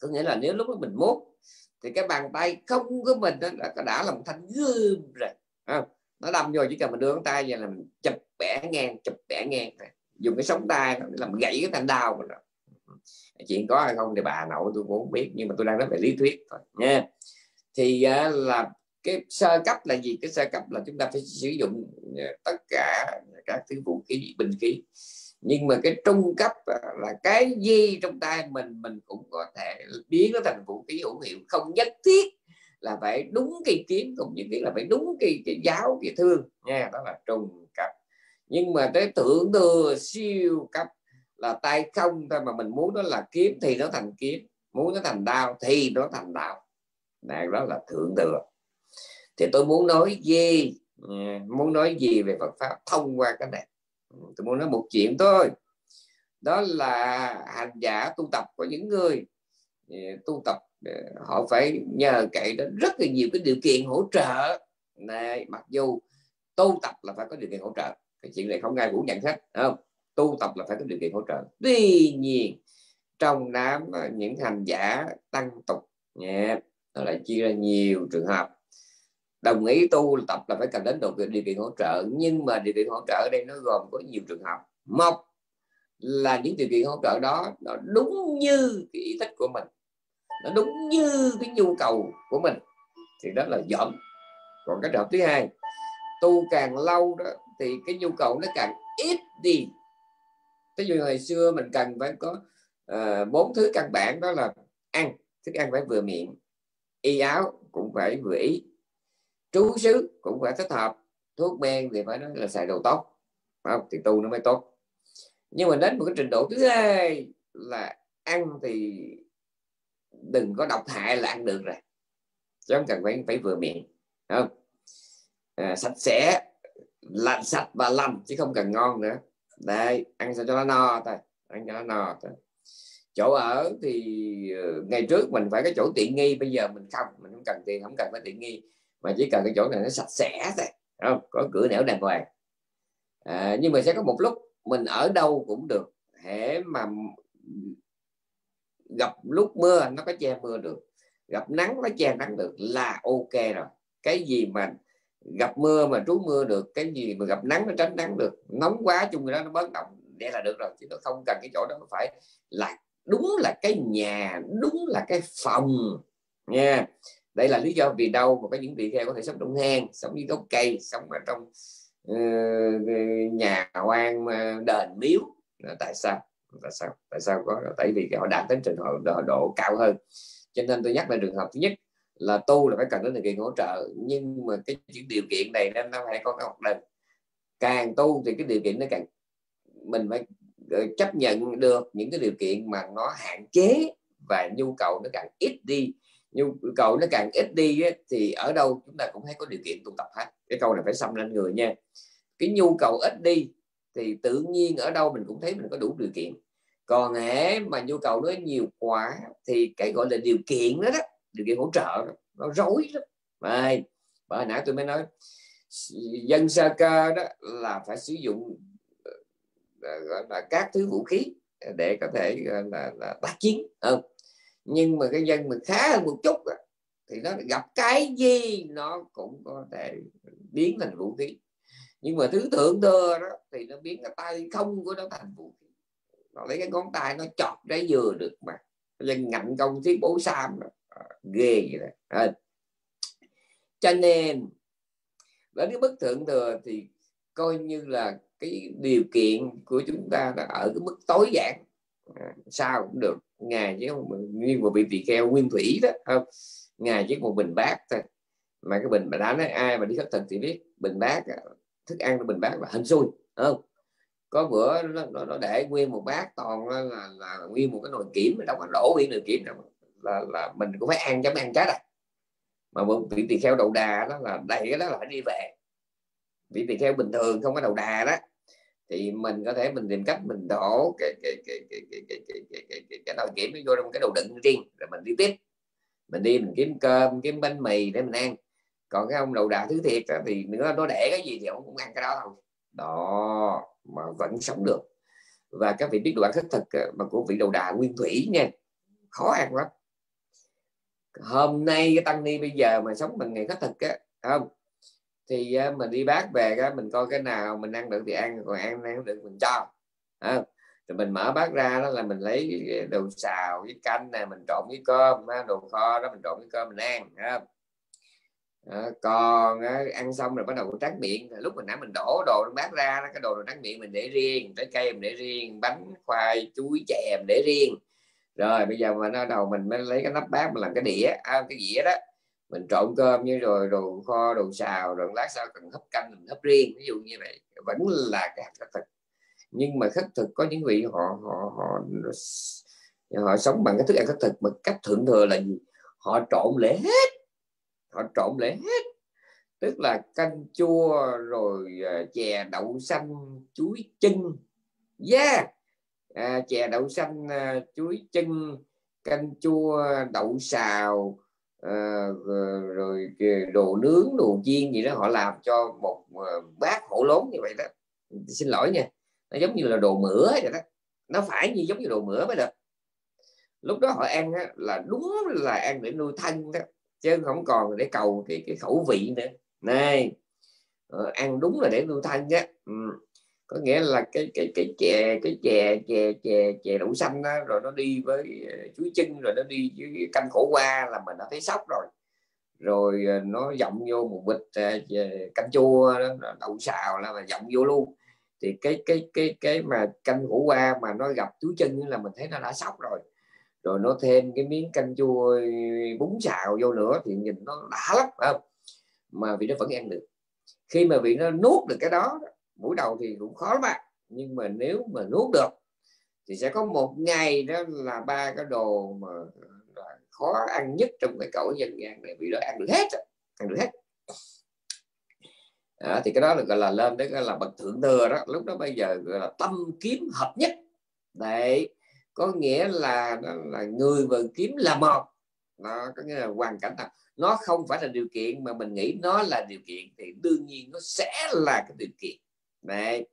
Có nghĩa là nếu lúc đó mình muốn thì cái bàn tay không của mình đó là đã là một thanh gươm rồi. À, nó đâm vô chỉ cần mình đưa ngón tay về là mình chụp bẻ ngang chụp bẻ ngang. Dùng cái sống tay làm gãy cái thanh đao mình chuyện có hay không thì bà nội tôi cũng không biết nhưng mà tôi đang nói về lý thuyết thôi nha. Thì uh, là cái sơ cấp là gì? Cái sơ cấp là chúng ta phải sử dụng à, tất cả các thứ vũ khí bình khí. Nhưng mà cái trung cấp à, là cái gì trong tay mình mình cũng có thể biến nó thành vũ khí hữu hiệu không nhất thiết là phải đúng cái kiến cũng như thiết là phải đúng cái cái giáo, cái thương. Nha, đó là trùng cấp nhưng mà tới thượng thừa siêu cấp là tay không thôi mà mình muốn nó là kiếm thì nó thành kiếm, muốn nó thành đao thì nó thành đao. Này đó là thượng thừa. Thì tôi muốn nói gì? Muốn nói gì về Phật pháp? Thông qua cái này. Ừ, tôi muốn nói một chuyện thôi. Đó là hành giả tu tập của những người tu tập họ phải nhờ cậy đến rất là nhiều cái điều kiện hỗ trợ. Này, mặc dù tu tập là phải có điều kiện hỗ trợ, cái chuyện này không ai cũng nhận hết không? Tu tập là phải có điều kiện hỗ trợ. Tuy nhiên, trong đám ờ, những hành giả tăng tục, nhé, nó lại chia ra nhiều trường hợp. Đồng ý tu tập là phải cần đến độ điều kiện hỗ trợ, nhưng mà điều kiện hỗ trợ ở đây nó gồm có nhiều trường hợp. Một là những điều kiện hỗ trợ đó nó đúng như cái ý thích của mình nó đúng như cái nhu cầu của mình thì đó là dọn còn cái trường thứ hai tu càng lâu đó thì cái nhu cầu nó càng ít đi. Ví dụ hồi xưa mình cần phải có ờ, bốn uh, thứ căn bản đó là ăn thức ăn phải vừa miệng y áo cũng phải vừa ý trú xứ cũng phải thích hợp thuốc men thì phải nói là xài đồ tốt không? thì tu nó mới tốt nhưng mà đến một cái trình độ thứ hai là ăn thì đừng có độc hại là ăn được rồi. Chứ không cần phải phải vừa miệng không? À, sạch sẽ lạnh sạch và lành chứ không cần ngon nữa. Đây ăn sao cho nó no thôi ăn cho nó no thôi. Chỗ ở thì ờ, ngày trước mình phải có chỗ tiện nghi bây giờ mình không mình không cần tiền không cần phải tiện nghi. Mà chỉ cần cái chỗ này nó sạch sẽ thôi không? Có cửa nẻo đàng hoàng. À, nhưng mà sẽ có một lúc mình ở đâu cũng được. Hễ mà gặp lúc mưa nó có che mưa được. Gặp nắng nó che nắng được là ok rồi. Cái gì mà gặp mưa mà trú mưa được cái gì mà gặp nắng nó tránh nắng được nóng quá chung đó nó bớt động, để là được rồi. Chứ nó không cần cái chỗ đó phải là đúng là cái nhà đúng là cái phòng nha. Đây là lý do vì đâu mà có những vị kheo có thể sống trong hang sống dưới gốc cây sống ở trong Ờ, nhà quan ờ, đền miếu. Tại sao? Tại sao? Tại sao có? Tại vì họ đạt đến trình độ, độ, độ cao hơn. Cho nên tôi nhắc lại trường hợp thứ nhất là tu là phải cần đến điều kiện hỗ trợ. Nhưng mà cái những điều kiện này nên nó phải có cái một lần càng tu thì cái điều kiện nó càng mình phải ờ, chấp nhận được những cái điều kiện mà nó hạn chế và nhu cầu nó càng ít đi nhu cầu nó càng ít đi ấy, thì ở đâu chúng ta cũng thấy có điều kiện tu tập hết. Cái câu này phải xâm lên người nha. Cái nhu cầu ít đi thì tự nhiên ở đâu mình cũng thấy mình có đủ điều kiện. Còn hễ mà nhu cầu nó nhiều quá thì cái gọi là điều kiện đó đó điều kiện hỗ trợ đó, nó rối lắm. Mà bởi hồi nãy tôi mới nói dân sơ cơ đó là phải sử dụng ờ, gọi là các thứ vũ khí để có thể là, là tác chiến. Không nhưng mà cái dân mình khá hơn một chút đó, thì nó gặp cái gì nó cũng có thể biến thành vũ khí. Nhưng mà thứ thượng thừa đó thì nó biến cái tay không của nó thành vũ khí. Nó lấy cái ngón tay nó chọt trái dừa được mà. Dân ngạnh công thiết bố sam đó. À, ghê vậy đó. À. cho nên đến cái bức thượng thừa thì coi như là cái điều kiện của chúng ta là ở cái mức tối giản. À, sao cũng được ngài chỉ như một vị tỳ kheo nguyên thủy đó không? Ngài chỉ một bình bát thôi. Mà cái bình mà đã nói ai mà đi khất thực thì biết bình bát thức ăn của bình bát là hình xui không? Có bữa nó, nó, nó để nguyên một bát toàn là, là, là nguyên một cái nồi kiểm đâu mà đổ nguyên nồi kiểm đâu là, là mình cũng phải ăn chấm ăn chết à mà một vị tỳ kheo đầu đà đó là đầy cái đó là phải đi về. Vị tỳ kheo bình thường không có đầu đà đó thì mình có thể mình tìm cách mình đổ cái cái cái cái cái cái cái cái cái, cái, cái nồi kiểm vô trong cái đầu đựng riêng rồi mình đi tiếp mình đi mình kiếm cơm kiếm bánh mì để mình ăn còn cái ông đầu đà thứ thiệt đó, thì nữa nó để cái gì thì ông cũng ăn cái đó thôi đó mà vẫn sống được và các vị biết đồ ăn khất thực mà của vị đầu đà nguyên thủy nha khó ăn lắm hôm nay cái tăng ni bây giờ mà sống bằng ngày khất thực á không thì mình đi bác về cái mình coi cái nào mình ăn được thì ăn còn ăn ăn được mình cho. Ờ, à, rồi mình mở bát ra đó là mình lấy đồ xào với canh này mình trộn với cơm đồ kho đó mình trộn với cơm mình ăn không? À, còn ăn xong rồi bắt đầu tráng miệng lúc mình nãy mình đổ đồ trong bát ra cái đồ tráng miệng mình để riêng trái cây mình để riêng bánh khoai chuối chè mình để riêng. Rồi bây giờ mà nó đầu mình mới lấy cái nắp bát mình làm cái đĩa à, cái dĩa đó mình trộn cơm như rồi đồ kho đồ xào rồi lát sau cần hấp canh mình hấp riêng ví dụ như vậy. Vẫn là cái khất thực. Nhưng mà khất thực có những vị họ họ họ họ sống bằng cái thức ăn khất thực mà cách thượng thừa là gì? Họ trộn lễ hết. Họ trộn lễ hết. Tức là canh chua rồi ờ, chè đậu xanh chuối chân yeah! À, chè đậu xanh ờ, chuối chân canh chua đậu xào à, rồi đồ nướng đồ chiên gì đó họ làm cho một ờ, bát hổ lốn như vậy đó. Xin lỗi nha nó giống như là đồ mửa vậy đó. Nó phải như giống như đồ mửa mới được lúc đó họ ăn á, là đúng là ăn để nuôi thân đó chứ không còn để cầu cái cái khẩu vị nữa. Này ờ, ăn đúng là để nuôi thân á. Ừ có nghĩa là cái cái cái chè cái chè chè chè chè đậu xanh đó, rồi nó đi với ờ, chuối chân rồi nó đi với canh khổ qua là mình đã thấy sốc rồi. Rồi ờ, nó dọng vô một bịch ờ, canh chua đó, đậu xào là mà dọng vô luôn. Thì cái cái cái cái mà canh khổ qua mà nó gặp chuối chân là mình thấy nó đã sốc rồi. Rồi nó thêm cái miếng canh chua bún xào vô nữa thì nhìn nó đã lắm không? Mà vì nó vẫn ăn được. Khi mà vị nó nuốt được cái đó buổi đầu thì cũng khó lắm nhưng mà nếu mà nuốt được thì sẽ có một ngày đó là ba cái đồ mà là khó ăn nhất trong cái cõi dân gian này bị đó ăn được hết ăn được hết. À, thì cái đó được gọi là lên đấy là bậc thượng thừa đó lúc đó bây giờ gọi là tâm kiếm hợp nhất. Đấy có nghĩa là là người và kiếm là một. Nó có nghĩa là hoàn cảnh nào nó không phải là điều kiện mà mình nghĩ nó là điều kiện thì đương nhiên nó sẽ là cái điều kiện đấy.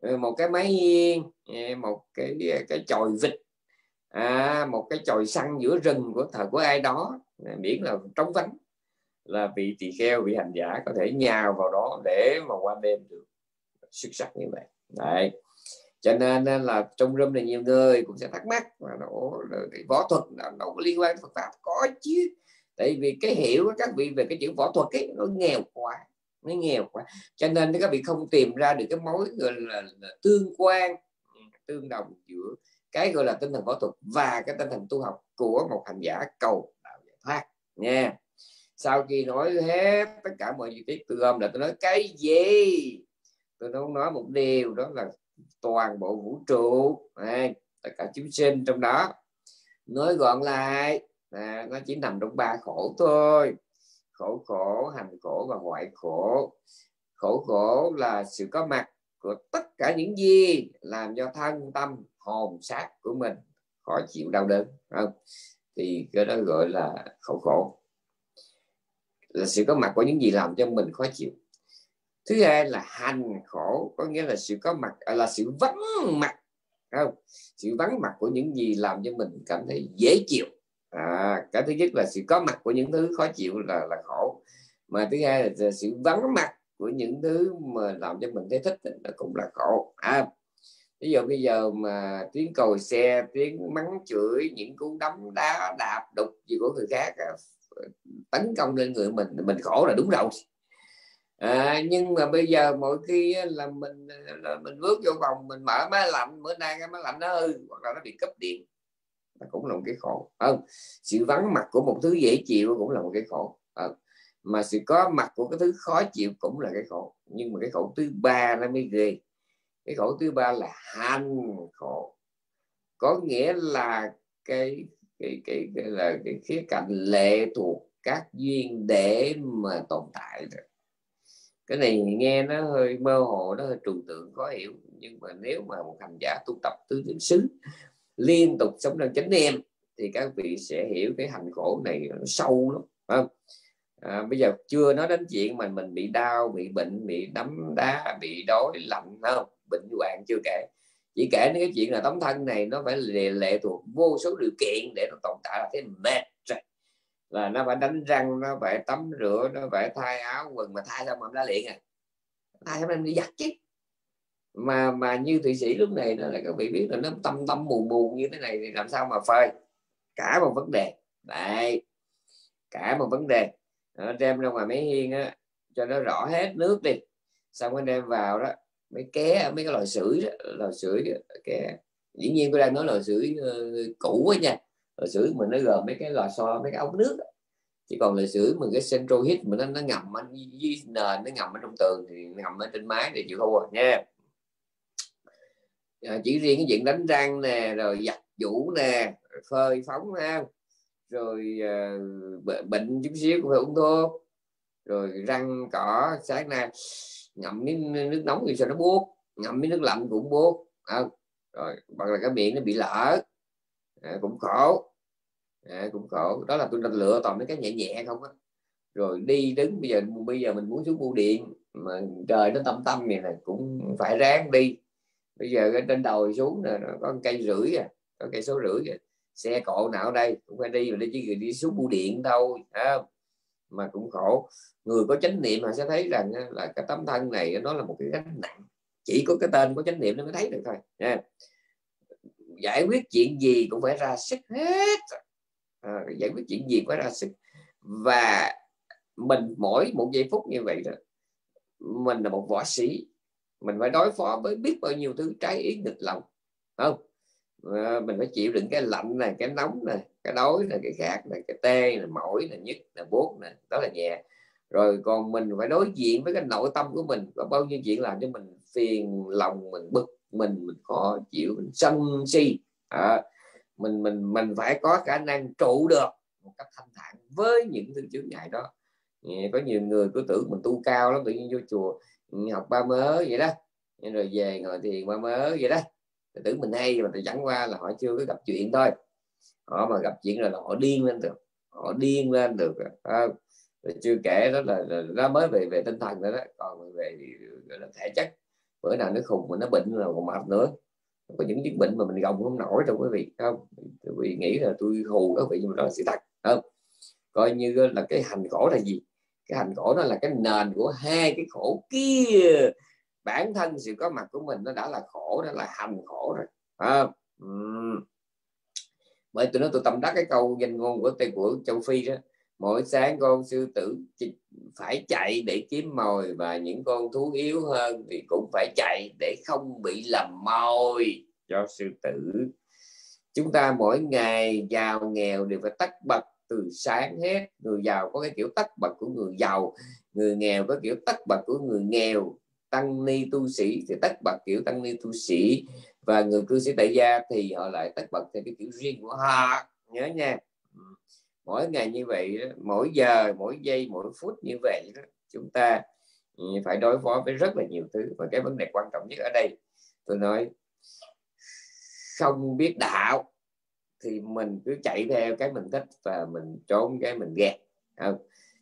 Ừ, một cái máy hiên ừ, một cái cái chòi vịt à, một cái chòi xăng giữa rừng của thời của ai đó. Miễn là trống vắng là vị tỳ kheo vị hành giả có thể nhào vào đó để mà qua đêm được. Xuất sắc như vậy. Đấy. Cho nên là trong râm này nhiều người cũng sẽ thắc mắc mà nó võ thuật nó, nó có liên quan Phật pháp? Có chứ. Tại vì cái hiểu của các vị về cái chữ võ thuật ấy nó nghèo quá nó nghèo quá. Cho nên các vị không tìm ra được cái mối gọi là, là tương quan ừ, tương đồng giữa cái gọi là tinh thần võ thuật và cái tinh thần tu học của một hành giả cầu đạo giải thoát nha. Sau khi nói hết tất cả mọi chi tiết tôi gom là tôi nói cái gì? Tôi không nói một điều đó là toàn bộ vũ trụ này, tất cả chúng sinh trong đó. Nói gọn lại à, nó chỉ nằm trong ba khổ thôi khổ khổ, hành khổ và hoại khổ. Khổ khổ là sự có mặt của tất cả những gì làm cho thân tâm hồn xác của mình khó chịu đau đớn không? Thì cái đó gọi là khổ khổ. Là sự có mặt của những gì làm cho mình khó chịu. Thứ hai là hành khổ, có nghĩa là sự có mặt à, là sự vắng mặt không? Sự vắng mặt của những gì làm cho mình cảm thấy dễ chịu à, cái thứ nhất là sự có mặt của những thứ khó chịu là là khổ. Mà thứ hai là sự vắng mặt của những thứ mà làm cho mình thấy thích nó cũng là khổ. À, ví dụ bây giờ mà tiếng còi xe tiếng mắng chửi những cú đấm đá đạp đục gì của người khác tấn công lên người mình mình khổ là đúng rồi. À, nhưng mà bây giờ mỗi khi là mình là mình bước vô phòng mình mở máy lạnh bữa nay cái máy lạnh nó hư hoặc là nó bị cấp điện là cũng là một cái khổ. Không sự vắng mặt của một thứ dễ chịu cũng là một cái khổ. À, mà sự có mặt của cái thứ khó chịu cũng là cái khổ. Nhưng mà cái khổ thứ ba nó mới ghê. Cái khổ thứ ba là hành khổ. Có nghĩa là cái cái cái, cái là cái khía cạnh lệ thuộc các duyên để mà tồn tại được cái này nghe nó hơi mơ hồ nó hơi trừu tượng khó hiểu. Nhưng mà nếu mà một hành giả tu tập tứ niệm xứ liên tục sống trong chánh niệm thì các vị sẽ hiểu cái hành khổ này nó sâu lắm không? À, bây giờ chưa nói đến chuyện mà mình bị đau bị bệnh bị đấm đá bị đói lạnh không? Bệnh hoạn chưa kể. Chỉ kể đến cái chuyện là tấm thân này nó phải lệ, lệ thuộc vô số điều kiện để nó tồn tại là thế mệt rồi. Là nó phải đánh răng nó phải tắm rửa nó phải thay áo quần mà thay xong mà đã liền à? Thay xong em đi giặt chứ? Mà mà như thụy sĩ lúc này nó là các vị biết là nó tâm tâm mù mù như thế này thì làm sao mà phơi? Cả một vấn đề. Đấy. Cả một vấn đề. Nó đem ra ngoài mấy hiên á cho nó rõ hết nước đi. Xong anh đem vào đó mấy ké mấy cái lò sưởi đó, lò sưởi ké. Dĩ nhiên tôi đang nói lò sưởi ờ, cũ á nha. Lò sưởi mình nó gồm mấy cái lò xo mấy cái ống nước đó. chỉ còn lò sưởi mà cái central heat mà nó nó ngầm anh dưới nền nó ngầm ở trong tường thì ngầm ở trên mái thì chịu thua à, nha à, chỉ riêng cái chuyện đánh răng nè rồi giặt vũ nè phơi phóng ha. Rồi à, bệnh chút xíu cũng phải uống thuốc. Rồi răng cỏ sáng nay ngậm miếng nước nóng thì sao nó buốt. Ngậm miếng nước lạnh cũng buốt. À, rồi hoặc là cái miệng nó bị lỡ à, cũng khổ. À, cũng khổ. Đó là tôi đang lựa toàn mấy cái nhẹ nhẹ không á. Rồi đi đứng bây giờ bây giờ mình muốn xuống bưu điện mà trời nó tâm tâm này này cũng phải ráng đi bây giờ cái trên đồi xuống nè nó có cây rưỡi à có cây số rưỡi à. xe cộ nào ở đây? Cũng phải đi mà đi chỉ đi xuống bưu điện đâu à, mà cũng khổ. Người có chánh niệm mà sẽ thấy rằng là cái tấm thân này nó là một cái gánh nặng. Chỉ có cái tên có chánh niệm nó mới thấy được thôi nha. Giải quyết chuyện gì cũng phải ra sức hết. À, giải quyết chuyện gì phải ra sức. Và mình mỗi một giây phút như vậy đó mình là một võ sĩ mình phải đối phó với biết bao nhiêu thứ trái ý nghịch lòng không? À, mình phải chịu đựng cái lạnh này cái nóng này cái đói này cái khác này cái tê này mỏi này nhức này buốt này đó là nhẹ. Rồi còn mình phải đối diện với cái nội tâm của mình có bao nhiêu chuyện làm cho mình phiền lòng mình bực mình mình khó chịu mình sân si. À, mình mình mình phải có khả năng trụ được một cách thanh thản với những thứ chướng ngại đó. Có nhiều người cứ tưởng mình tu cao lắm tự nhiên vô chùa học ba mớ vậy đó. Rồi về ngồi thiền ba mớ vậy đó. Tưởng mình hay mà chẳng qua là họ chưa có gặp chuyện thôi. Họ mà gặp chuyện rồi là họ điên lên được. Họ điên lên được. À, chưa kể đó là, là nó mới về về tinh thần nữa đó. Còn về gọi là thể chất. Bữa nào nó khùng mà nó bệnh là còn mệt nữa. Có những chứng bệnh mà mình gồng không nổi đâu quý vị. Không quý vị nghĩ là tôi hù các vị nhưng mà đó là sự thật. Không. Coi như là cái hành khổ là gì? Cái hành khổ nó là cái nền của hai cái khổ kia. Bản thân sự có mặt của mình nó đã là khổ đó là hành khổ rồi. À, bởi tôi nói tôi tâm đắc cái câu danh ngôn của tây của châu phi đó. Mỗi sáng con sư tử phải chạy để kiếm mồi và những con thú yếu hơn thì cũng phải chạy để không bị lầm mồi cho sư tử. Chúng ta mỗi ngày giàu nghèo đều phải tắt bật từ sáng hết, người giàu có cái kiểu tất bật của người giàu, người nghèo có kiểu tất bật của người nghèo. Tăng ni tu sĩ thì tất bật kiểu tăng ni tu sĩ, và người cư sĩ tại gia thì họ lại tất bật theo cái kiểu riêng của họ. Nhớ nha. Ừ. Mỗi ngày như vậy mỗi giờ, mỗi giây, mỗi phút như vậy chúng ta ừ, phải đối phó với rất là nhiều thứ. Và cái vấn đề quan trọng nhất ở đây, tôi nói, không biết đạo thì mình cứ chạy theo cái mình thích và mình trốn cái mình ghét không?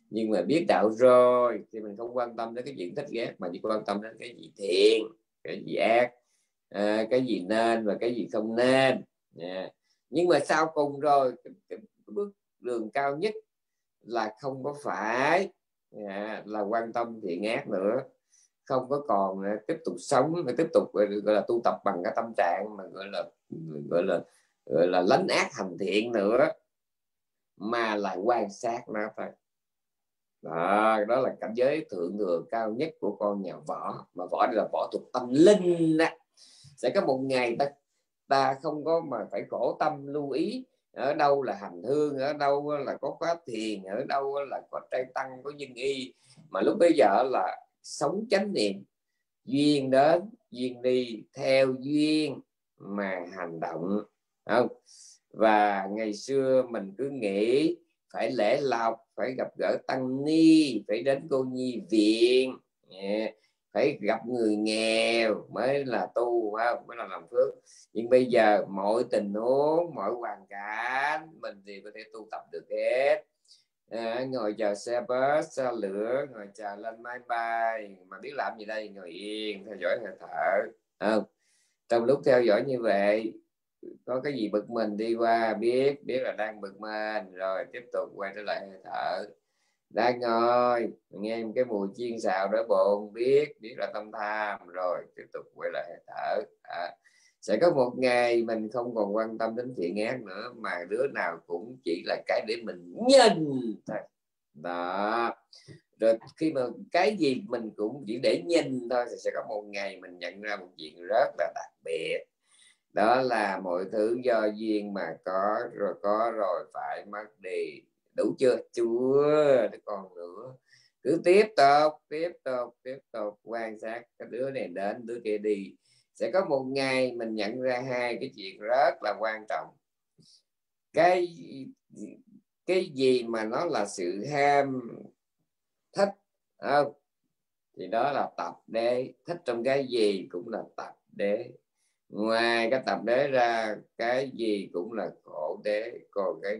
nhưng mà biết đạo rồi thì mình không quan tâm đến cái chuyện thích ghét mà chỉ quan tâm đến cái gì thiện cái gì ác à, cái gì nên và cái gì không nên yeah. nhưng mà sau cùng rồi cái, cái bước đường cao nhất là không có phải yeah, là quan tâm thiện ác nữa không có còn à, tiếp tục sống tiếp tục gọi là tu tập bằng cái tâm trạng mà gọi là gọi là gọi là lánh ác hành thiện nữa mà là quan sát nó thôi. Đó, đó là cảnh giới thượng thừa cao nhất của con nhà võ. Mà võ đây là võ thuộc tâm linh đó. sẽ có một ngày ta ta không có mà phải khổ tâm lưu ý ở đâu là hành hương ở đâu là có khóa thiền ở đâu là có trai tăng có dân y. Mà lúc bây giờ là sống chánh niệm duyên đến duyên đi theo duyên mà hành động không. Và ngày xưa mình cứ nghĩ phải lễ lọc phải gặp gỡ tăng ni phải đến cô nhi viện phải gặp người nghèo mới là tu không? mới là làm phước. Nhưng bây giờ mọi tình huống mọi hoàn cảnh mình thì có thể tu tập được hết. À, ngồi chờ xe bus xe lửa ngồi chờ lên máy bay. Mà biết làm gì đây? Ngồi yên theo dõi hơi thở. Không. Trong lúc theo dõi như vậy có cái gì bực mình đi qua biết biết là đang bực mình. Rồi tiếp tục quay trở lại hơi thở. Đang ngồi nghe cái mùi chiên xào đói bụng biết biết là tâm tham. Rồi tiếp tục quay lại hơi thở. À, sẽ có một ngày mình không còn quan tâm đến thiện ác nữa mà đứa nào cũng chỉ là cái để mình nhìn thôi. Đó. Rồi khi mà cái gì mình cũng chỉ để nhìn thôi thì sẽ có một ngày mình nhận ra một chuyện rất là đặc biệt đó là mọi thứ do duyên mà có rồi có rồi, phải mất đi. Đủ chưa? Chưa còn nữa. Cứ tiếp tục tiếp tục tiếp tục quan sát cái đứa này đến, đứa kia đi. Sẽ có một ngày mình nhận ra hai cái chuyện rất là quan trọng. Cái cái gì mà nó là sự ham, thích, không? Thì đó là tập đế. Thích trong cái gì cũng là tập đế ngoài cái tập đế ra, cái gì cũng là khổ đế. Còn cái,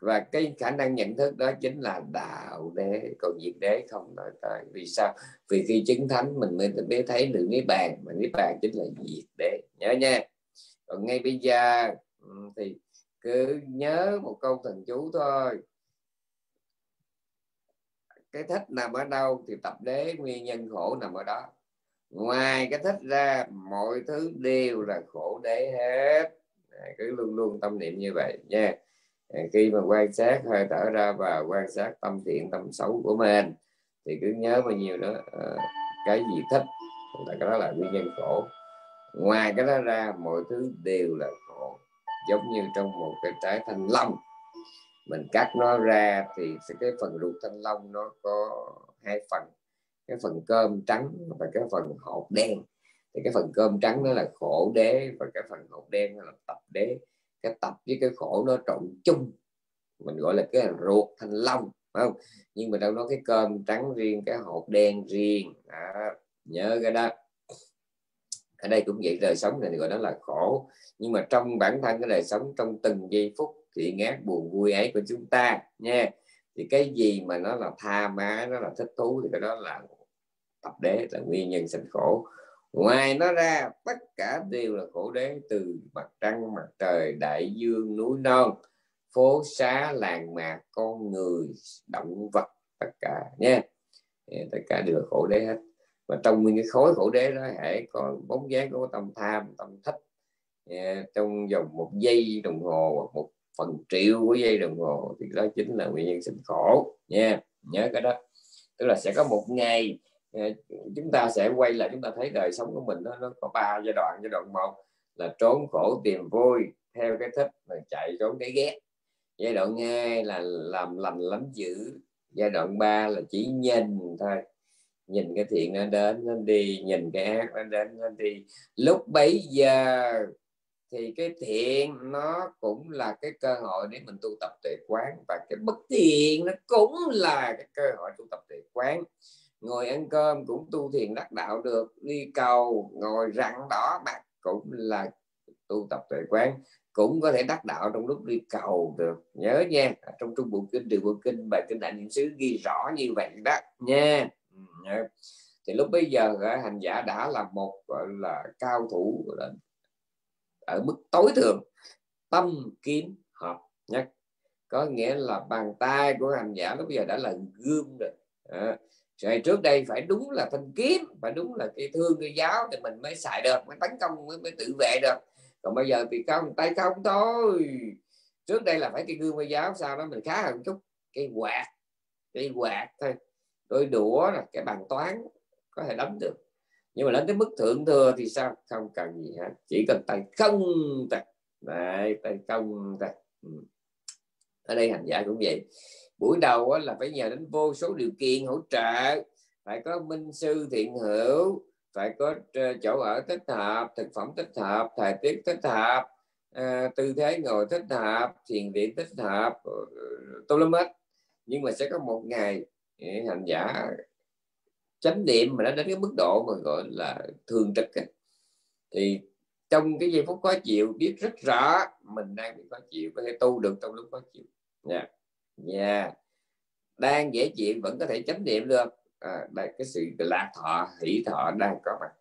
và cái khả năng nhận thức đó chính là đạo đế. Còn diệt đế không nói tới. Vì sao? Vì khi chứng thánh mình mới mới thấy được niết bàn. Mà niết bàn chính là diệt đế. Nhớ nha. Còn ngay bây giờ ừ, thì cứ nhớ một câu thần chú thôi. Cái thích nằm ở đâu thì tập đế, nguyên nhân khổ nằm ở đó ngoài cái thích ra, mọi thứ đều là khổ đế hết. Cứ luôn luôn tâm niệm như vậy nha. Khi mà quan sát hơi thở ra và quan sát tâm thiện, tâm xấu của mình, thì cứ nhớ bao nhiêu đó ờ, cái gì thích là cái đó là nguyên nhân khổ. Ngoài cái đó ra, mọi thứ đều là khổ. Giống như trong một cái trái thanh long, mình cắt nó ra thì cái phần ruột thanh long nó có hai phần cái phần cơm trắng và cái phần hột đen. Thì cái phần cơm trắng nó là khổ đế và cái phần hột đen là tập đế. Cái tập với cái khổ nó trộn chung. Mình gọi là cái ruột thanh long phải không? Nhưng mà đâu nói cái cơm trắng riêng cái hột đen riêng. À, nhớ cái đó. Ở đây cũng vậy đời sống này gọi đó là khổ. Nhưng mà trong bản thân cái đời sống trong từng giây phút thì ngát buồn vui ấy của chúng ta nha. Thì cái gì mà nó là tha má nó là thích thú thì cái đó là tập đế, là nguyên nhân sanh khổ. Ngoài nó ra, tất cả đều là khổ đế, từ mặt trăng, mặt trời, đại dương, núi non, phố xá, làng mạc, con người, động vật, tất cả, nha. Tất cả đều là khổ đế hết. Và trong nguyên cái khối khổ đế đó hãy còn bóng dáng của tâm tham, tâm thích trong vòng một giây đồng hồ hoặc một phần triệu của giây đồng hồ, thì đó chính là nguyên nhân sinh khổ, nha. Nhớ cái đó. Tức là sẽ có một ngày Ờ, chúng ta sẽ quay lại chúng ta thấy đời sống của mình nó, nó có ba giai đoạn. Giai đoạn một là trốn khổ tìm vui theo cái thích là chạy trốn cái ghét. Giai đoạn hai là làm lành lắm dữ. Giai đoạn ba là chỉ nhìn thôi. Nhìn cái thiện nó đến nó đi. Nhìn cái ác nó đến nó đi. Lúc bấy giờ thì cái thiện nó cũng là cái cơ hội để mình tu tập tuệ quán. Và cái bất thiện nó cũng là cái cơ hội tu tập tuệ quán ngồi ăn cơm cũng tu thiền đắc đạo được đi cầu ngồi rặn đỏ mặt cũng là tu tập tuệ quán cũng có thể đắc đạo trong lúc đi cầu được. Nhớ nha trong trung bộ kinh trường bộ kinh bài kinh đại niệm xứ ghi rõ như vậy đó nha. Ừ, Thì lúc bây giờ hành giả đã là một gọi là cao thủ ở mức tối thượng tâm kiếm hợp nhất. Có nghĩa là bàn tay của hành giả lúc bây giờ đã là gươm rồi. À, rồi trước đây phải đúng là thanh kiếm phải đúng là cái thương cái giáo thì mình mới xài được mới tấn công mới, mới tự vệ được. Còn bây giờ thì không tay không thôi. Trước đây là phải cái gương cái giáo sau đó mình khá hơn chút. Cái quạt cái quạt thôi. Đôi đũa là cái bàn toán có thể đánh được. Nhưng mà đến tới mức thượng thừa thì sao? Không cần gì hết. Chỉ cần tay không thôi đấy tay không thôi ừ. ở đây hành giả cũng vậy buổi đầu là phải nhờ đến vô số điều kiện hỗ trợ phải có minh sư thiện hữu, phải có ờ, chỗ ở thích hợp, thực phẩm thích hợp, thời tiết thích hợp ờ, tư thế ngồi thích hợp, thiền viện thích hợp ờ, tôi lắm hết nhưng mà sẽ có một ngày hành giả chánh niệm mà nó đến cái mức độ mà gọi là thường trực ấy. thì trong cái giây phút khó chịu biết rất rõ mình đang bị khó chịu, có thể tu được trong lúc khó chịu nha yeah yeah. đang dễ chịu vẫn có thể chánh niệm được. À, đây cái sự lạc thọ hỷ thọ đang có mặt.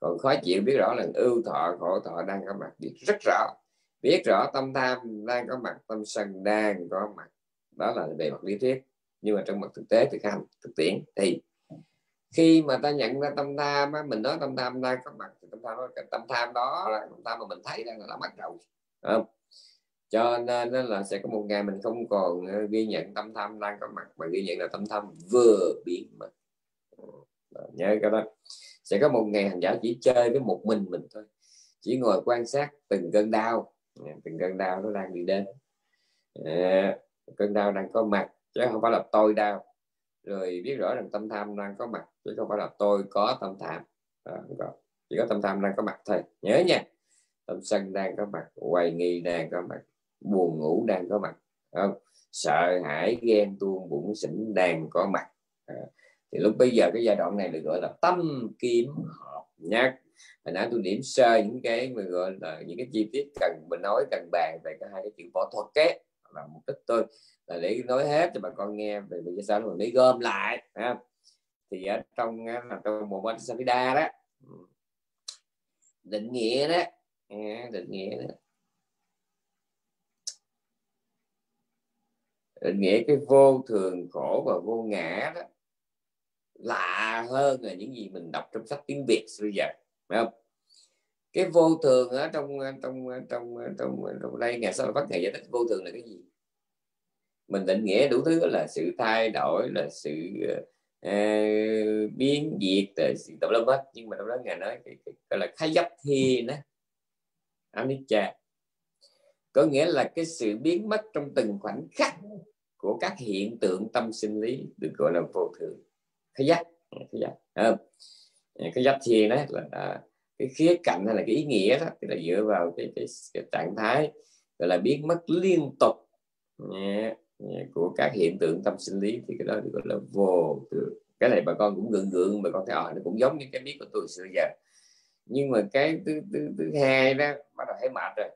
Còn khó chịu biết rõ là ưu thọ khổ thọ đang có mặt. Biết rất rõ. Biết rõ tâm tham đang có mặt tâm sân đang có mặt. Đó là về mặt lý thuyết. Nhưng mà trong mặt thực tế thực hành thực tiễn thì khi mà ta nhận ra tâm tham á, mình nói tâm tham đang có mặt thì tâm tham đó, tâm tham đó là tâm tham mà mình thấy đang là bắt đầu. Không? Cho nên là sẽ có một ngày mình không còn ờ, ghi nhận tâm tham đang có mặt mà ghi nhận là tâm tham vừa biến mất ờ, nhớ cái đó. Sẽ có một ngày hành giả chỉ chơi với một mình mình thôi. Chỉ ngồi quan sát từng cơn đau. Ờ, từng cơn đau nó đang đi đến. À, cơn đau đang có mặt chứ không phải là tôi đau. Rồi biết rõ rằng tâm tham đang có mặt chứ không phải là tôi có tâm tham. À, chỉ có tâm tham đang có mặt thôi. Nhớ nha. Tâm sân đang có mặt hoài nghi đang có mặt buồn ngủ đang có mặt. Không? sợ hãi ghen tuông bụng xỉn đang có mặt. À, thì lúc bây giờ cái giai đoạn này được gọi là tâm kiếm hợp nhắc hồi nãy tôi điểm sơ những cái mà gọi là những cái chi tiết cần mình nói cần bàn về cái hai cái chữ võ thuật kế là mục đích tôi là để nói hết cho bà con nghe về vì sao mình mới gom lại ha. thì ở trong là trong bộ môn Samhita đó định nghĩa đó định nghĩa đó. Định nghĩa cái vô thường khổ và vô ngã đó lạ hơn là những gì mình đọc trong sách tiếng Việt bây giờ phải không? Cái vô thường ở trong trong trong trong trong đây ngày sau bắt ngày giải thích vô thường là cái gì? Mình định nghĩa đủ thứ là sự thay đổi là sự uh, biến diệt từ sự tập lâm hết. Nhưng mà trong đó ngài nói cái, cái, cái là khai dấp thi đó anicca. Có nghĩa là cái sự biến mất trong từng khoảnh khắc của các hiện tượng tâm sinh lý được gọi là vô thường. Khai giác, khai giác. À, cái giác thiền đó là à, cái khía cạnh hay là cái ý nghĩa đó thì là dựa vào cái, cái, cái trạng thái gọi là biến mất liên tục yeah của các hiện tượng tâm sinh lý thì cái đó được gọi là vô thường. Cái này bà con cũng gượng gượng bà con thấy à, nó cũng giống như cái biết của tôi xưa giờ. Nhưng mà cái thứ, thứ, thứ hai đó bắt đầu thấy mệt rồi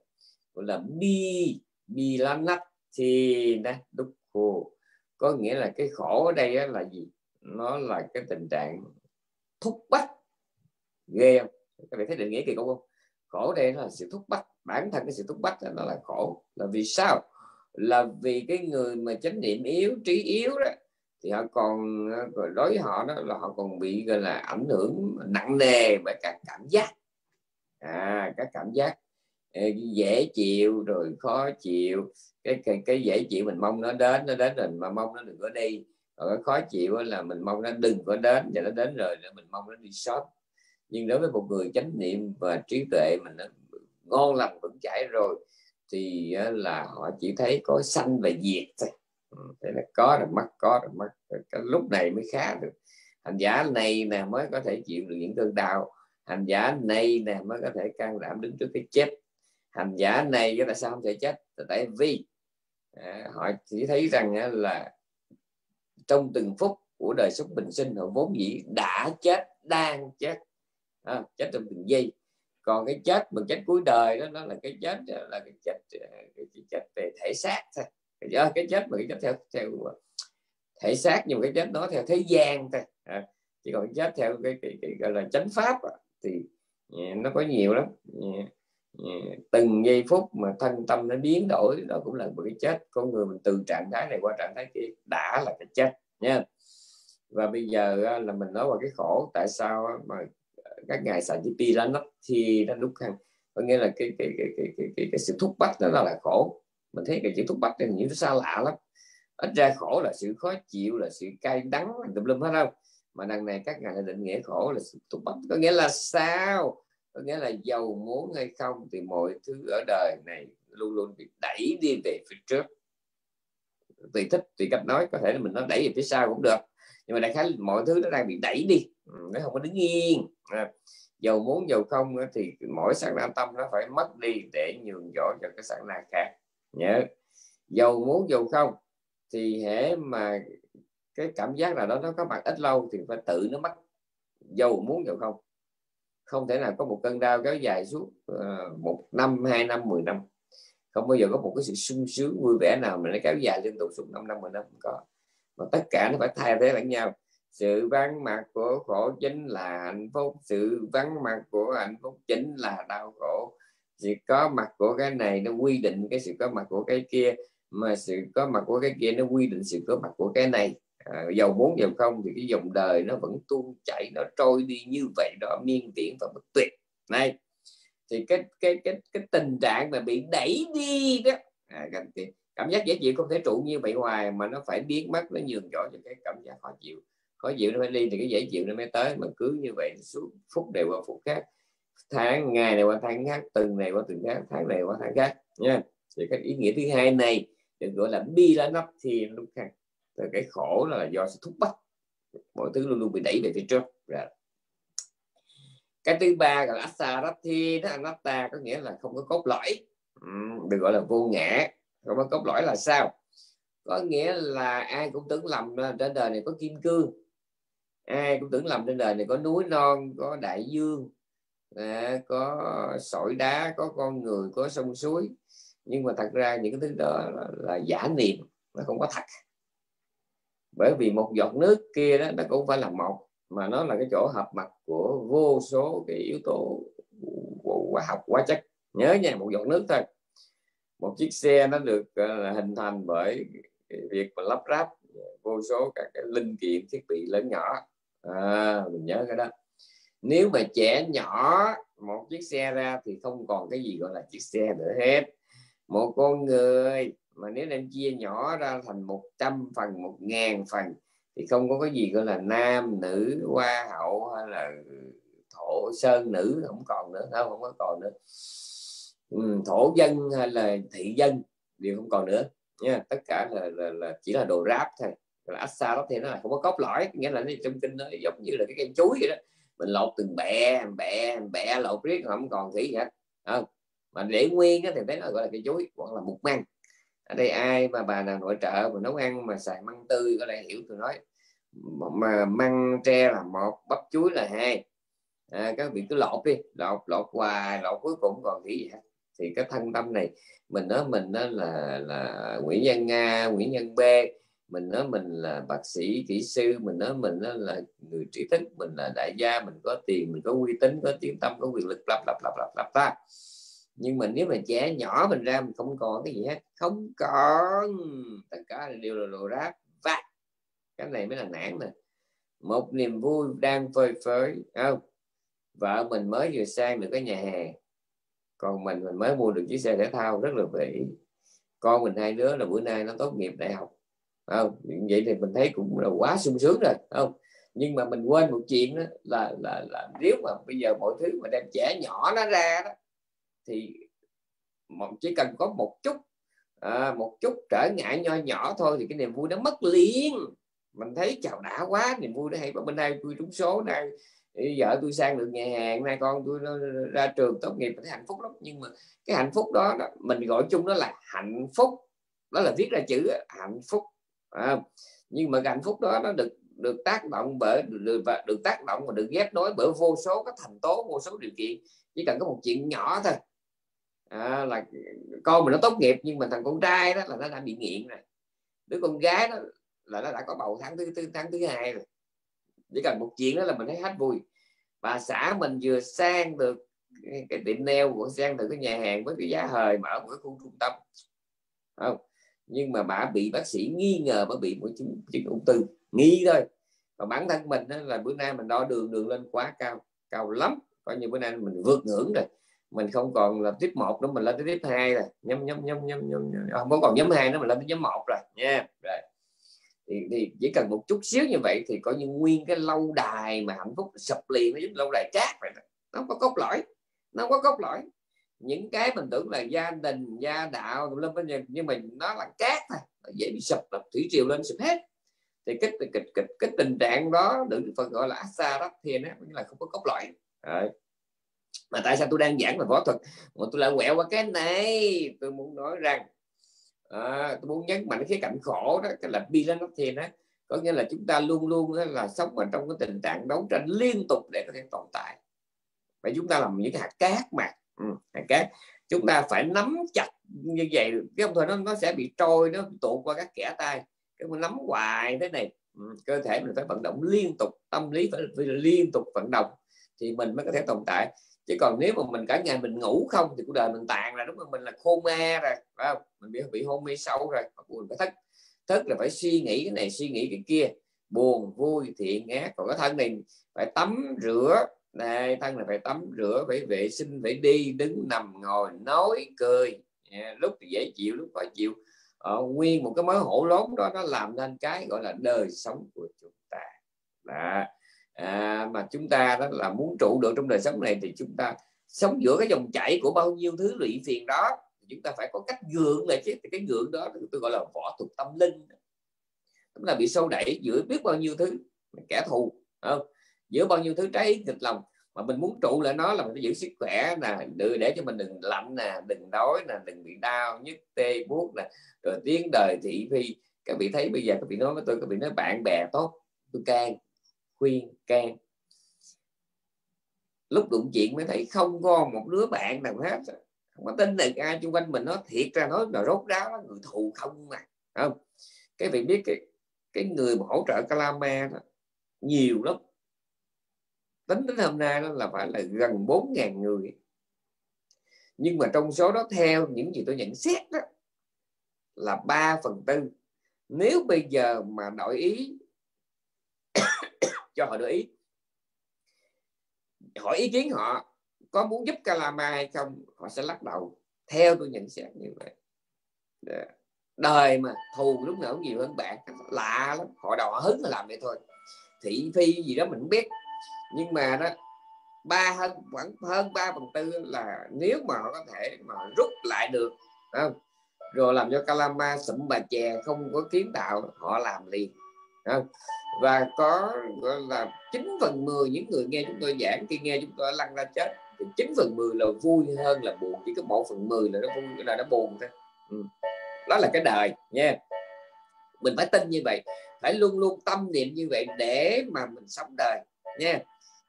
gọi là bi bi lá nách thì đó, đúc khổ có nghĩa là cái khổ ở đây là gì? Nó là cái tình trạng thúc bắt ghê không? Các bạn thấy định nghĩa kỳ cục không? Khổ đây là sự thúc bắt bản thân cái sự thúc bắt nó là khổ. Là vì sao? Là vì cái người mà chánh niệm yếu, trí yếu đó, thì họ còn ờ, đối với họ đó là họ còn bị, gọi là, ảnh hưởng nặng nề bởi các cảm giác. À các cảm giác ờ, dễ chịu rồi khó chịu cái cái, cái dễ chịu mình mong nó đến nó đến rồi mà mong nó đừng có đi. Còn cái khó chịu là mình mong nó đừng có đến và nó đến rồi mình mong nó đi sớm nhưng đối với một người chánh niệm và trí tuệ mình nó ngon lành vững chãi rồi thì là họ chỉ thấy có sanh và diệt thôi. Ừ, thế là có rồi mất có rồi mất. Cái lúc này mới khá được. Hành giả này nè mới có thể chịu được những cơn đau. Hành giả này nè mới có thể can đảm đứng trước cái chết. Hành giả này cái là sao không thể chết? Tại vì à, họ chỉ thấy rằng là trong từng phút của đời sống bình sinh họ vốn dĩ đã chết đang chết. À, chết trong từng giây. Còn cái chết mà chết cuối đời đó nó là cái chết là cái chết ờ, cái chết về thể xác thôi. Cái, cái chết mà cái chết theo theo ờ, thể xác nhưng mà cái chết đó theo thế gian thôi. À, chỉ còn cái chết theo cái, cái, cái, gọi là chánh pháp thì ờ, nó có nhiều lắm. Dạ. từng giây phút mà thân tâm nó biến đổi đó cũng là một cái chết. Con người mình từ trạng thái này qua trạng thái kia đã là cái chết nha. Và bây giờ là mình nói vào cái khổ tại sao mà ờ, các ngài xài chữ pi ra nó thì nó đúc khăn có nghĩa là cái cái cái cái cái, cái, cái sự thúc bắt đó là khổ. Mình thấy cái chữ thúc bắt này những xa lạ lắm. Ít ra khổ là sự khó chịu là sự cay đắng tùm lum hết không mà đằng này các ngài định nghĩa khổ là sự thúc bắt. Có nghĩa là sao? Có nghĩa là giàu muốn hay không thì mọi thứ ở đời này luôn luôn bị đẩy đi về phía trước. Tùy thích tùy cách nói có thể là mình nó đẩy về phía sau cũng được. Nhưng mà đại khái mọi thứ nó đang bị đẩy đi. Ừ, nó không có đứng yên. À, giàu muốn giàu không thì mỗi sáng nam tâm nó phải mất đi để nhường chỗ cho cái sáng nam khác. Nhớ giàu muốn giàu không thì hễ mà cái cảm giác nào đó nó có mặt ít lâu thì phải tự nó mất. Giàu muốn giàu không không thể nào có một cơn đau kéo dài suốt uh, một năm hai năm mười năm. Không bao giờ có một cái sự sung sướng vui vẻ nào mà nó kéo dài liên tục suốt năm năm mười năm không có. Mà tất cả nó phải thay thế lẫn nhau. Sự vắng mặt của khổ chính là hạnh phúc. Sự vắng mặt của hạnh phúc chính là đau khổ. Sự có mặt của cái này nó quy định cái sự có mặt của cái kia mà sự có mặt của cái kia nó quy định sự có mặt của cái này à, dầu muốn dầu không thì cái dòng đời nó vẫn tuôn chảy nó trôi đi như vậy đó miên viễn và bất tuyệt. Này thì cái cái cái cái tình trạng mà bị đẩy đi đó à, cảm giác dễ chịu không thể trụ như vậy hoài mà nó phải biến mất nó nhường chỗ cho cái cảm giác khó chịu. Khó chịu nó phải đi thì cái dễ chịu nó mới tới mà cứ như vậy suốt phút đều qua phút khác tháng ngày này qua tháng khác tuần này qua tuần khác tháng này qua tháng khác nha. Thì cái ý nghĩa thứ hai này được gọi là bi lá nắp thì lúc khác cái khổ là do sự thúc bắt mọi thứ luôn luôn bị đẩy về phía trước. Rồi. Cái thứ ba là asarathi đó anatta có nghĩa là không có cốt lõi. Được gọi là vô ngã. Không có cốt lõi là sao? Có nghĩa là ai cũng tưởng lầm trên đời này có kim cương. Ai cũng tưởng lầm trên đời này có núi non có đại dương. À, có sỏi đá có con người có sông suối. Nhưng mà thật ra những cái thứ đó là, là giả niệm nó không có thật bởi vì một giọt nước kia đó nó cũng phải là một mà nó là cái chỗ hợp mặt của vô số cái yếu tố hóa học hóa chất. Nhớ nha một giọt nước thôi. Một chiếc xe nó được uh, hình thành bởi việc mà lắp ráp vô số các cái linh kiện thiết bị lớn nhỏ. À, mình nhớ cái đó. Nếu mà trẻ nhỏ một chiếc xe ra thì không còn cái gì gọi là chiếc xe nữa hết. Một con người mà nếu em chia nhỏ ra thành 100 phần một ngàn phần thì không có cái gì gọi là nam nữ hoa hậu hay là thổ sơn nữ không còn nữa. Không không có còn nữa. Ừ, thổ dân hay là thị dân đều không còn nữa. Nha tất cả là, là, là chỉ là đồ ráp thôi. Là assa đó thì nó là không có cốt lõi nghĩa là nó trong kinh nó giống như là cái cây chuối vậy đó. Mình lột từng bè bè bè lột riết không còn gì hết. Không. Mà để nguyên thì thấy nó gọi là cây chuối hoặc là mục măng ở đây ai mà bà nào nội trợ mà nấu ăn mà xài măng tươi có lẽ hiểu tôi nói mà măng tre là một bắp chuối là hai à, các vị cứ lột đi lột lột hoài lột cuối cùng còn gì vậy thì cái thân tâm này mình nói mình đó là là Nguyễn Văn Nga Nguyễn Văn B mình nói mình là bác sĩ kỹ sư mình nói mình đó là người trí thức mình là đại gia mình có tiền mình có uy tín có tiếng tâm có quyền lực lập lập lập lập lập ta nhưng mà nếu mà trẻ nhỏ mình ra mình không còn cái gì hết. Không còn. Tất cả đều là đồ rác. Và cái này mới là nản nè. Một niềm vui đang phơi phới. Không. Vợ mình mới vừa sang được cái nhà hàng. Còn mình mình mới mua được chiếc xe thể thao rất là vĩ. Con mình, hai đứa là bữa nay nó tốt nghiệp đại học. Không. Vậy thì mình thấy cũng là quá sung sướng rồi. Không. Nhưng mà mình quên một chuyện đó là là là nếu mà bây giờ mọi thứ mà đem trẻ nhỏ nó ra đó thì một chỉ cần có một chút à, một chút trở ngại nho nhỏ thôi thì cái niềm vui nó mất liền. Mình thấy chào đã quá niềm vui nó hay bên đây tôi trúng số này vợ tôi sang được nhà hàng nay con tôi nó ra trường tốt nghiệp thấy hạnh phúc lắm. Nhưng mà cái hạnh phúc đó, đó mình gọi chung đó là hạnh phúc. Đó là viết ra chữ hạnh phúc. À, nhưng mà cái hạnh phúc đó nó được được tác động bởi được, được tác động và được ghép nối bởi vô số các thành tố vô số điều kiện. Chỉ cần có một chuyện nhỏ thôi à, là con mình nó tốt nghiệp nhưng mà thằng con trai đó là nó đã bị nghiện rồi. Đứa con gái đó là nó đã có bầu tháng thứ, thứ tháng thứ hai rồi. Chỉ cần một chuyện đó là mình thấy hết vui. Bà xã mình vừa sang được cái tiệm nail của sang được cái nhà hàng với cái giá hời mở một cái khu trung tâm. Không nhưng mà bà bị bác sĩ nghi ngờ bà bị một chứng, chứng ung thư nghi thôi. Và bản thân mình đó là bữa nay mình đo đường đường lên quá cao cao lắm. Coi như bữa nay mình vượt ngưỡng rồi mình không còn là tiếp một nữa mình lên tới tiếp hai rồi. Nhóm nhóm nhóm nhóm nhóm à, không có còn nhóm hai nữa mình lên tới nhóm một rồi. Nha. Rồi. Thì, thì chỉ cần một chút xíu như vậy thì có như nguyên cái lâu đài mà hạnh phúc sập liền nó giống lâu đài cát vậy đó. nó không có cốt lõi. Nó không có cốt lõi. Những cái mình tưởng là gia đình gia đạo lên bên nhưng mà nó là cát thôi. Nó dễ bị sập là thủy triều lên sụp hết. Thì cái cái, cái, cái, cái tình trạng đó được phần gọi là asa đó thì nó là không có cốt lõi. Đấy mà tại sao tôi đang giảng về võ thuật? Mà tôi lại quẹo qua cái này. Tôi muốn nói rằng à, tôi muốn nhấn mạnh cái cảnh khổ đó cái là Bilanothian đó có nghĩa là chúng ta luôn luôn là sống ở trong cái tình trạng đấu tranh liên tục để có thể tồn tại. Và chúng ta làm những hạt cát mà. Ừ, hạt cát. Chúng ta phải nắm chặt như vậy cái ông thời nó nó sẽ bị trôi nó tụ qua các kẻ tay cái mình nắm hoài thế này. Ừ, cơ thể mình phải vận động liên tục tâm lý phải, phải liên tục vận động thì mình mới có thể tồn tại chứ còn nếu mà mình cả ngày mình ngủ không thì cuộc đời mình tàn là đúng không? Mình là khô ma rồi phải không? Mình bị bị hôn mê sâu rồi mình phải thức thức là phải suy nghĩ cái này suy nghĩ cái kia. Buồn vui thiện ác còn cái thân này phải tắm rửa. Này thân là phải tắm rửa phải vệ sinh phải đi đứng nằm ngồi nói cười. Lúc thì dễ chịu lúc khó chịu. Ờ, nguyên một cái mối hổ lốn đó nó làm nên cái gọi là đời sống của chúng ta. Đó à, mà chúng ta đó là muốn trụ được trong đời sống này thì chúng ta sống giữa cái dòng chảy của bao nhiêu thứ lụy phiền đó. Chúng ta phải có cách gượng lại chứ. Cái gượng đó tôi gọi là võ thuật tâm linh. Tức là bị sâu đẩy giữa biết bao nhiêu thứ kẻ thù không? giữa bao nhiêu thứ trái nghịch lòng mà mình muốn trụ lại nó là mình phải giữ sức khỏe nè để cho mình đừng lạnh nè đừng đói nè đừng bị đau nhức tê buốt nè. Rồi tiếng đời thị phi các vị thấy bây giờ các vị nói với tôi các vị nói bạn bè tốt tôi can khuyên can. Lúc đụng chuyện mới thấy không có một đứa bạn nào hết. Không có tin được ai xung quanh mình nó thiệt ra nó là rốt ráo nó người thù không mà. Không? Cái vị biết cái cái người mà hỗ trợ Calama đó, nhiều lắm. Tính đến hôm nay đó là phải là gần 4.000 người. Nhưng mà trong số đó theo những gì tôi nhận xét đó, là 3 phần tư. Nếu bây giờ mà đổi ý cho họ để ý. Hỏi ý kiến họ, có muốn giúp Calama hay không? Họ sẽ lắc đầu. Theo tôi nhận xét như vậy. Dạ. Đời mà thù lúc nào cũng nhiều hơn bạn. Lạ lắm. Họ đầu họ hứng là làm vậy thôi. Thị phi gì đó mình không biết. Nhưng mà đó, ba hơn, khoảng hơn ba phần tư là nếu mà họ có thể mà rút lại được không? rồi làm cho Calama sụm bà chè, không có kiến tạo, họ làm liền. Không? Và có, gọi là 9 phần 10 những người nghe chúng tôi giảng, khi nghe chúng tôi lăn ra chết, thì 9 phần 10 là vui hơn là buồn, chỉ có một phần 10 là nó vui, là nó buồn thôi. Ừ. đó là cái đời, nha. Mình phải tin như vậy, phải luôn luôn tâm niệm như vậy để mà mình sống đời, nha.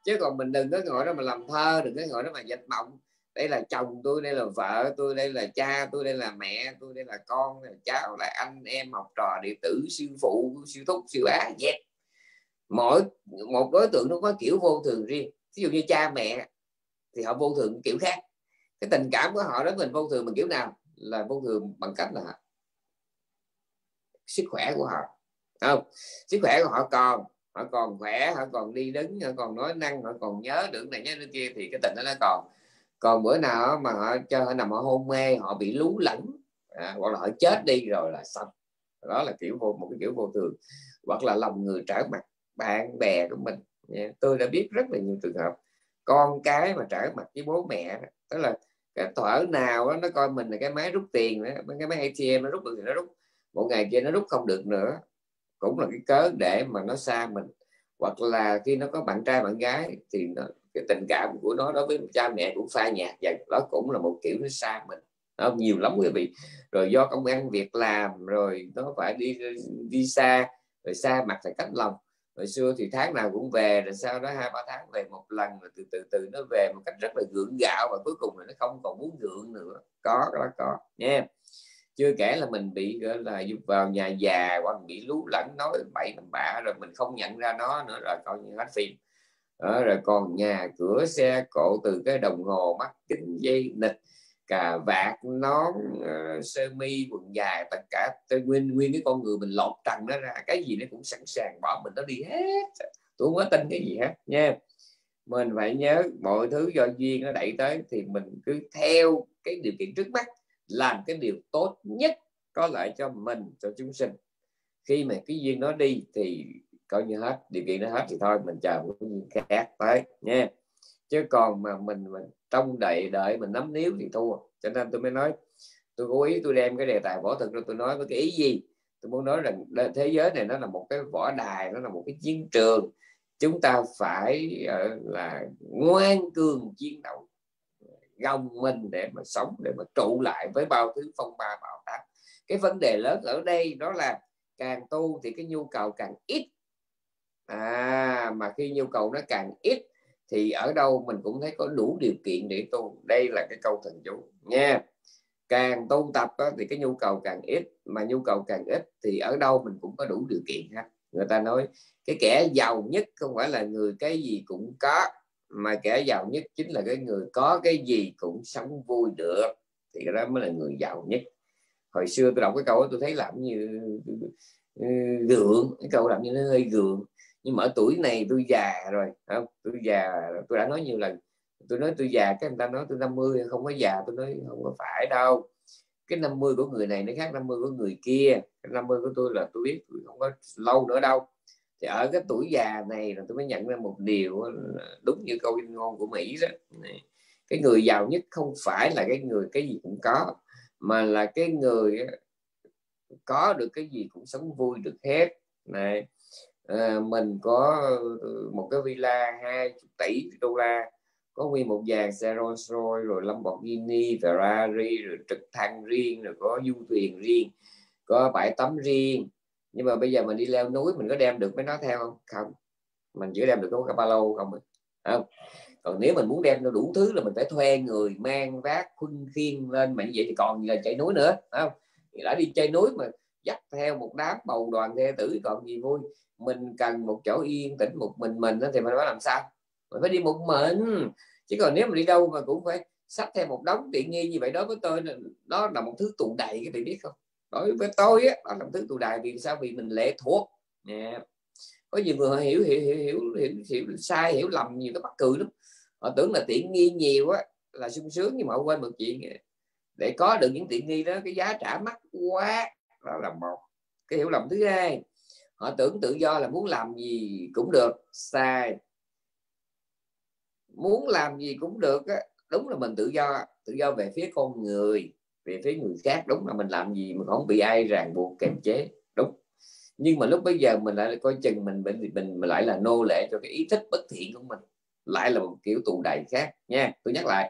Chứ còn mình đừng có ngồi đó mà làm thơ, đừng có ngồi đó mà dệt mộng đây là chồng tôi, đây là vợ tôi, đây là cha tôi, đây là mẹ tôi, đây là con là cháu, là anh em, học trò, đệ tử, sư phụ, sư thúc, sư á dẹp mỗi một đối tượng nó có kiểu vô thường riêng. Ví dụ như cha mẹ thì họ vô thường kiểu khác. Cái tình cảm của họ đó mình vô thường bằng kiểu nào? Là vô thường bằng cách là sức khỏe của họ. Không? Sức khỏe của họ còn họ còn khỏe họ còn đi đứng họ còn nói năng họ còn nhớ được này nhớ được kia thì cái tình đó nó còn. Còn bữa nào mà họ cho họ nằm ở hôn mê họ bị lú lẫn à, hoặc là họ chết đi rồi là xong. Đó là kiểu vô một cái kiểu vô thường. Hoặc là lòng người trở mặt bạn bè của mình. Dạ, tôi đã biết rất là nhiều trường hợp con cái mà trở mặt với bố mẹ tức là cái thở nào đó, nó coi mình là cái máy rút tiền đó, cái máy ATM nó rút được thì nó rút một ngày kia nó rút không được nữa. Cũng là cái cớ để mà nó xa mình. Hoặc là khi nó có bạn trai bạn gái thì nó, cái tình cảm của nó đối với cha mẹ cũng pha nhạt và đó cũng là một kiểu nó xa mình. Nó nhiều lắm quý vị rồi do công ăn việc làm rồi nó phải đi đi xa rồi xa mặt phải cách lòng hồi xưa thì tháng nào cũng về rồi sau đó hai ba tháng về một lần rồi từ từ từ nó về một cách rất là gượng gạo và cuối cùng là nó không còn muốn gượng nữa. Có đó có. Nha. Chưa kể là mình bị gọi là vào nhà già hoặc bị lú lẫn nói bậy làm bạ rồi mình không nhận ra nó nữa rồi coi như hết phim. Đó, rồi còn nhà cửa xe cộ từ cái đồng hồ mắt kính dây nịch cà vạt nón uh, sơ mi quần dài tất cả tôi nguyên nguyên cái con người mình lột trần nó ra cái gì nó cũng sẵn sàng bỏ mình nó đi hết. Tôi không có tin cái gì hết nha. Mình phải nhớ mọi thứ do duyên nó đẩy tới thì mình cứ theo cái điều kiện trước mắt làm cái điều tốt nhất có lợi cho mình cho chúng sinh. Khi mà cái duyên nó đi thì coi như hết điều kiện nó hết thì thôi mình chờ một cái duyên khác tới nha. Chứ còn mà mình mình trong đợi đợi mình nắm níu thì thua. Cho nên tôi mới nói tôi cố ý tôi đem cái đề tài võ thực ra tôi nói với cái ý gì? Tôi muốn nói rằng thế giới này nó là một cái võ đài nó là một cái chiến trường. Chúng ta phải uh, là ngoan cường chiến đấu gồng mình để mà sống để mà trụ lại với bao thứ phong ba bảo táp cái vấn đề lớn ở đây đó là càng tu thì cái nhu cầu càng ít. À mà khi nhu cầu nó càng ít thì ở đâu mình cũng thấy có đủ điều kiện để tu. Đây là cái câu thần chú nha. Càng tu tập đó, thì cái nhu cầu càng ít mà nhu cầu càng ít thì ở đâu mình cũng có đủ điều kiện ha. Người ta nói cái kẻ giàu nhất không phải là người cái gì cũng có mà kẻ giàu nhất chính là cái người có cái gì cũng sống vui được. Thì cái đó mới là người giàu nhất. Hồi xưa tôi đọc cái câu đó tôi thấy làm như ừ, gượng cái câu làm như nó hơi gượng nhưng mà ở tuổi này tôi già rồi không tôi già, tôi đã nói nhiều lần. Tôi nói tôi già, cái người ta nói tôi 50 không có già, tôi nói không có phải đâu. Cái 50 của người này nó khác 50 của người kia. Cái 50 của tôi là tôi biết, tôi không có lâu nữa đâu. Thì ở cái tuổi già này là tôi mới nhận ra một điều đúng như câu danh ngôn của Mỹ đó. Cái người giàu nhất không phải là cái người, cái gì cũng có, mà là cái người có được cái gì cũng sống vui được hết. Này à, mình có ờ, một cái villa 20 tỷ đô la có nguyên một dàn xe Rolls Royce rồi Lamborghini Ferrari rồi trực thăng riêng rồi có du thuyền riêng có bãi tắm riêng. Nhưng mà bây giờ mình đi leo núi mình có đem được mấy nó theo không? Không. Mình chỉ đem được có cái ba lô không không. Còn nếu mình muốn đem đủ thứ là mình phải thuê người mang vác khuân khiên lên mà như vậy thì còn gì là chạy núi nữa không? Thì đã đi chơi núi mà dắt theo một đám bầu đoàn thê tử còn gì vui mình cần một chỗ yên tĩnh một mình mình thì mình phải làm sao? Mình phải đi một mình. Chứ còn nếu mà đi đâu mà cũng phải sắp theo một đống tiện nghi như vậy đó với tôi đó là một thứ tụ đầy các bạn biết không? Đối với tôi á đó là một thứ tụ đầy. Vì sao? Vì mình lệ thuộc. Yeah. có nhiều người họ hiểu hiểu hiểu hiểu, hiểu, hiểu sai hiểu lầm nhiều cái bắt cười lắm. Họ tưởng là tiện nghi nhiều á là sung sướng nhưng mà họ quên một chuyện để có được những tiện nghi đó cái giá trả mắc quá. Đó là một cái hiểu lầm thứ hai họ tưởng tự do là muốn làm gì cũng được. Sai. Muốn làm gì cũng được á, đúng là mình tự do. Tự do về phía con người về phía người khác đúng là mình làm gì mà không bị ai ràng buộc kềm chế đúng. Nhưng mà lúc bây giờ mình lại coi chừng mình mình mình, mình lại là nô lệ cho cái ý thích bất thiện của mình. Lại là một kiểu tù đầy khác nha. Tôi nhắc lại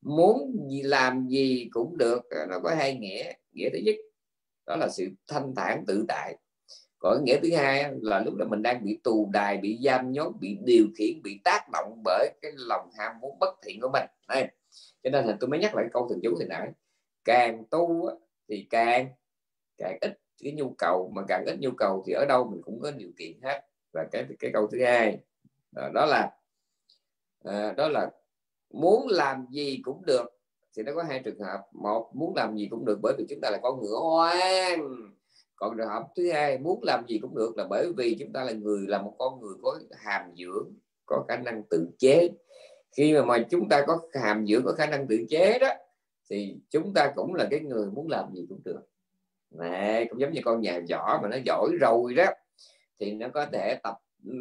muốn gì làm gì cũng được à, nó có hai nghĩa. Nghĩa thứ nhất đó là sự thanh thản tự tại còn nghĩa thứ hai là lúc đó mình đang bị tù đài bị giam nhốt bị điều khiển bị tác động bởi cái lòng ham muốn bất thiện của mình. Đây cho nên là tôi mới nhắc lại câu thường chú thì nãy. Càng tu thì càng càng ít cái nhu cầu mà càng ít nhu cầu thì ở đâu mình cũng có điều kiện hết. Và cái cái câu thứ hai à, đó, là à, đó là muốn làm gì cũng được. Thì nó có hai trường hợp. Một muốn làm gì cũng được bởi vì chúng ta là con ngựa hoang còn trường hợp thứ hai muốn làm gì cũng được là bởi vì chúng ta là người là một con người có hàm dưỡng có khả năng tự chế. Khi mà, mà chúng ta có hàm dưỡng có khả năng tự chế đó thì chúng ta cũng là cái người muốn làm gì cũng được. Này cũng giống như con nhà võ mà nó giỏi rồi đó thì nó có thể tập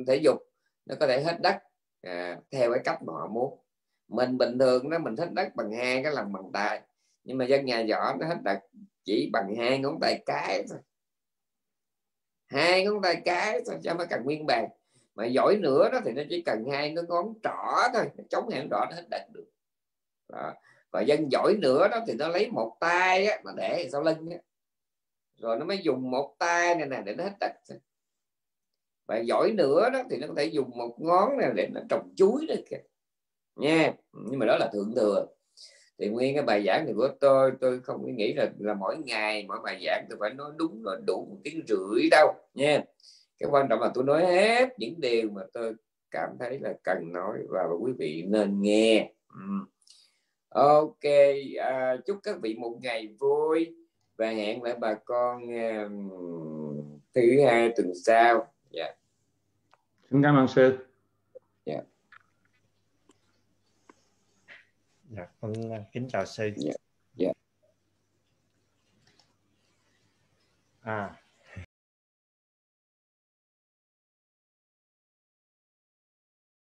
thể dục nó có thể hết đất à, theo cái cách mà họ muốn. Mình bình thường đó mình hết đất bằng hai cái làm bằng tay nhưng mà dân nhà võ nó hết đất chỉ bằng hai ngón tay cái thôi hai ngón tay cái thôi cho nó cần nguyên bàn. Mà giỏi nữa đó thì nó chỉ cần hai cái ngón trỏ thôi nó chống hẳn rõ nó hết đất được. Đó. và dân giỏi nữa đó thì nó lấy một tay á, mà để sau lưng á. rồi nó mới dùng một tay này nè để nó hết đất và giỏi nữa đó thì nó có thể dùng một ngón này để nó trồng chuối được kìa. Nha. Nhưng mà đó là thượng thừa thì nguyên cái bài giảng này của tôi tôi không nghĩ là là mỗi ngày mỗi bài giảng tôi phải nói đúng rồi đủ một tiếng rưỡi đâu nha. Cái quan trọng là tôi nói hết những điều mà tôi cảm thấy là cần nói và quý vị nên nghe. Ok à, chúc các vị một ngày vui và hẹn lại bà con um, thứ hai tuần sau. Dạ. Yeah. xin cảm ơn sư dạ yeah dạ con à, kính chào sư dạ yeah. yeah. à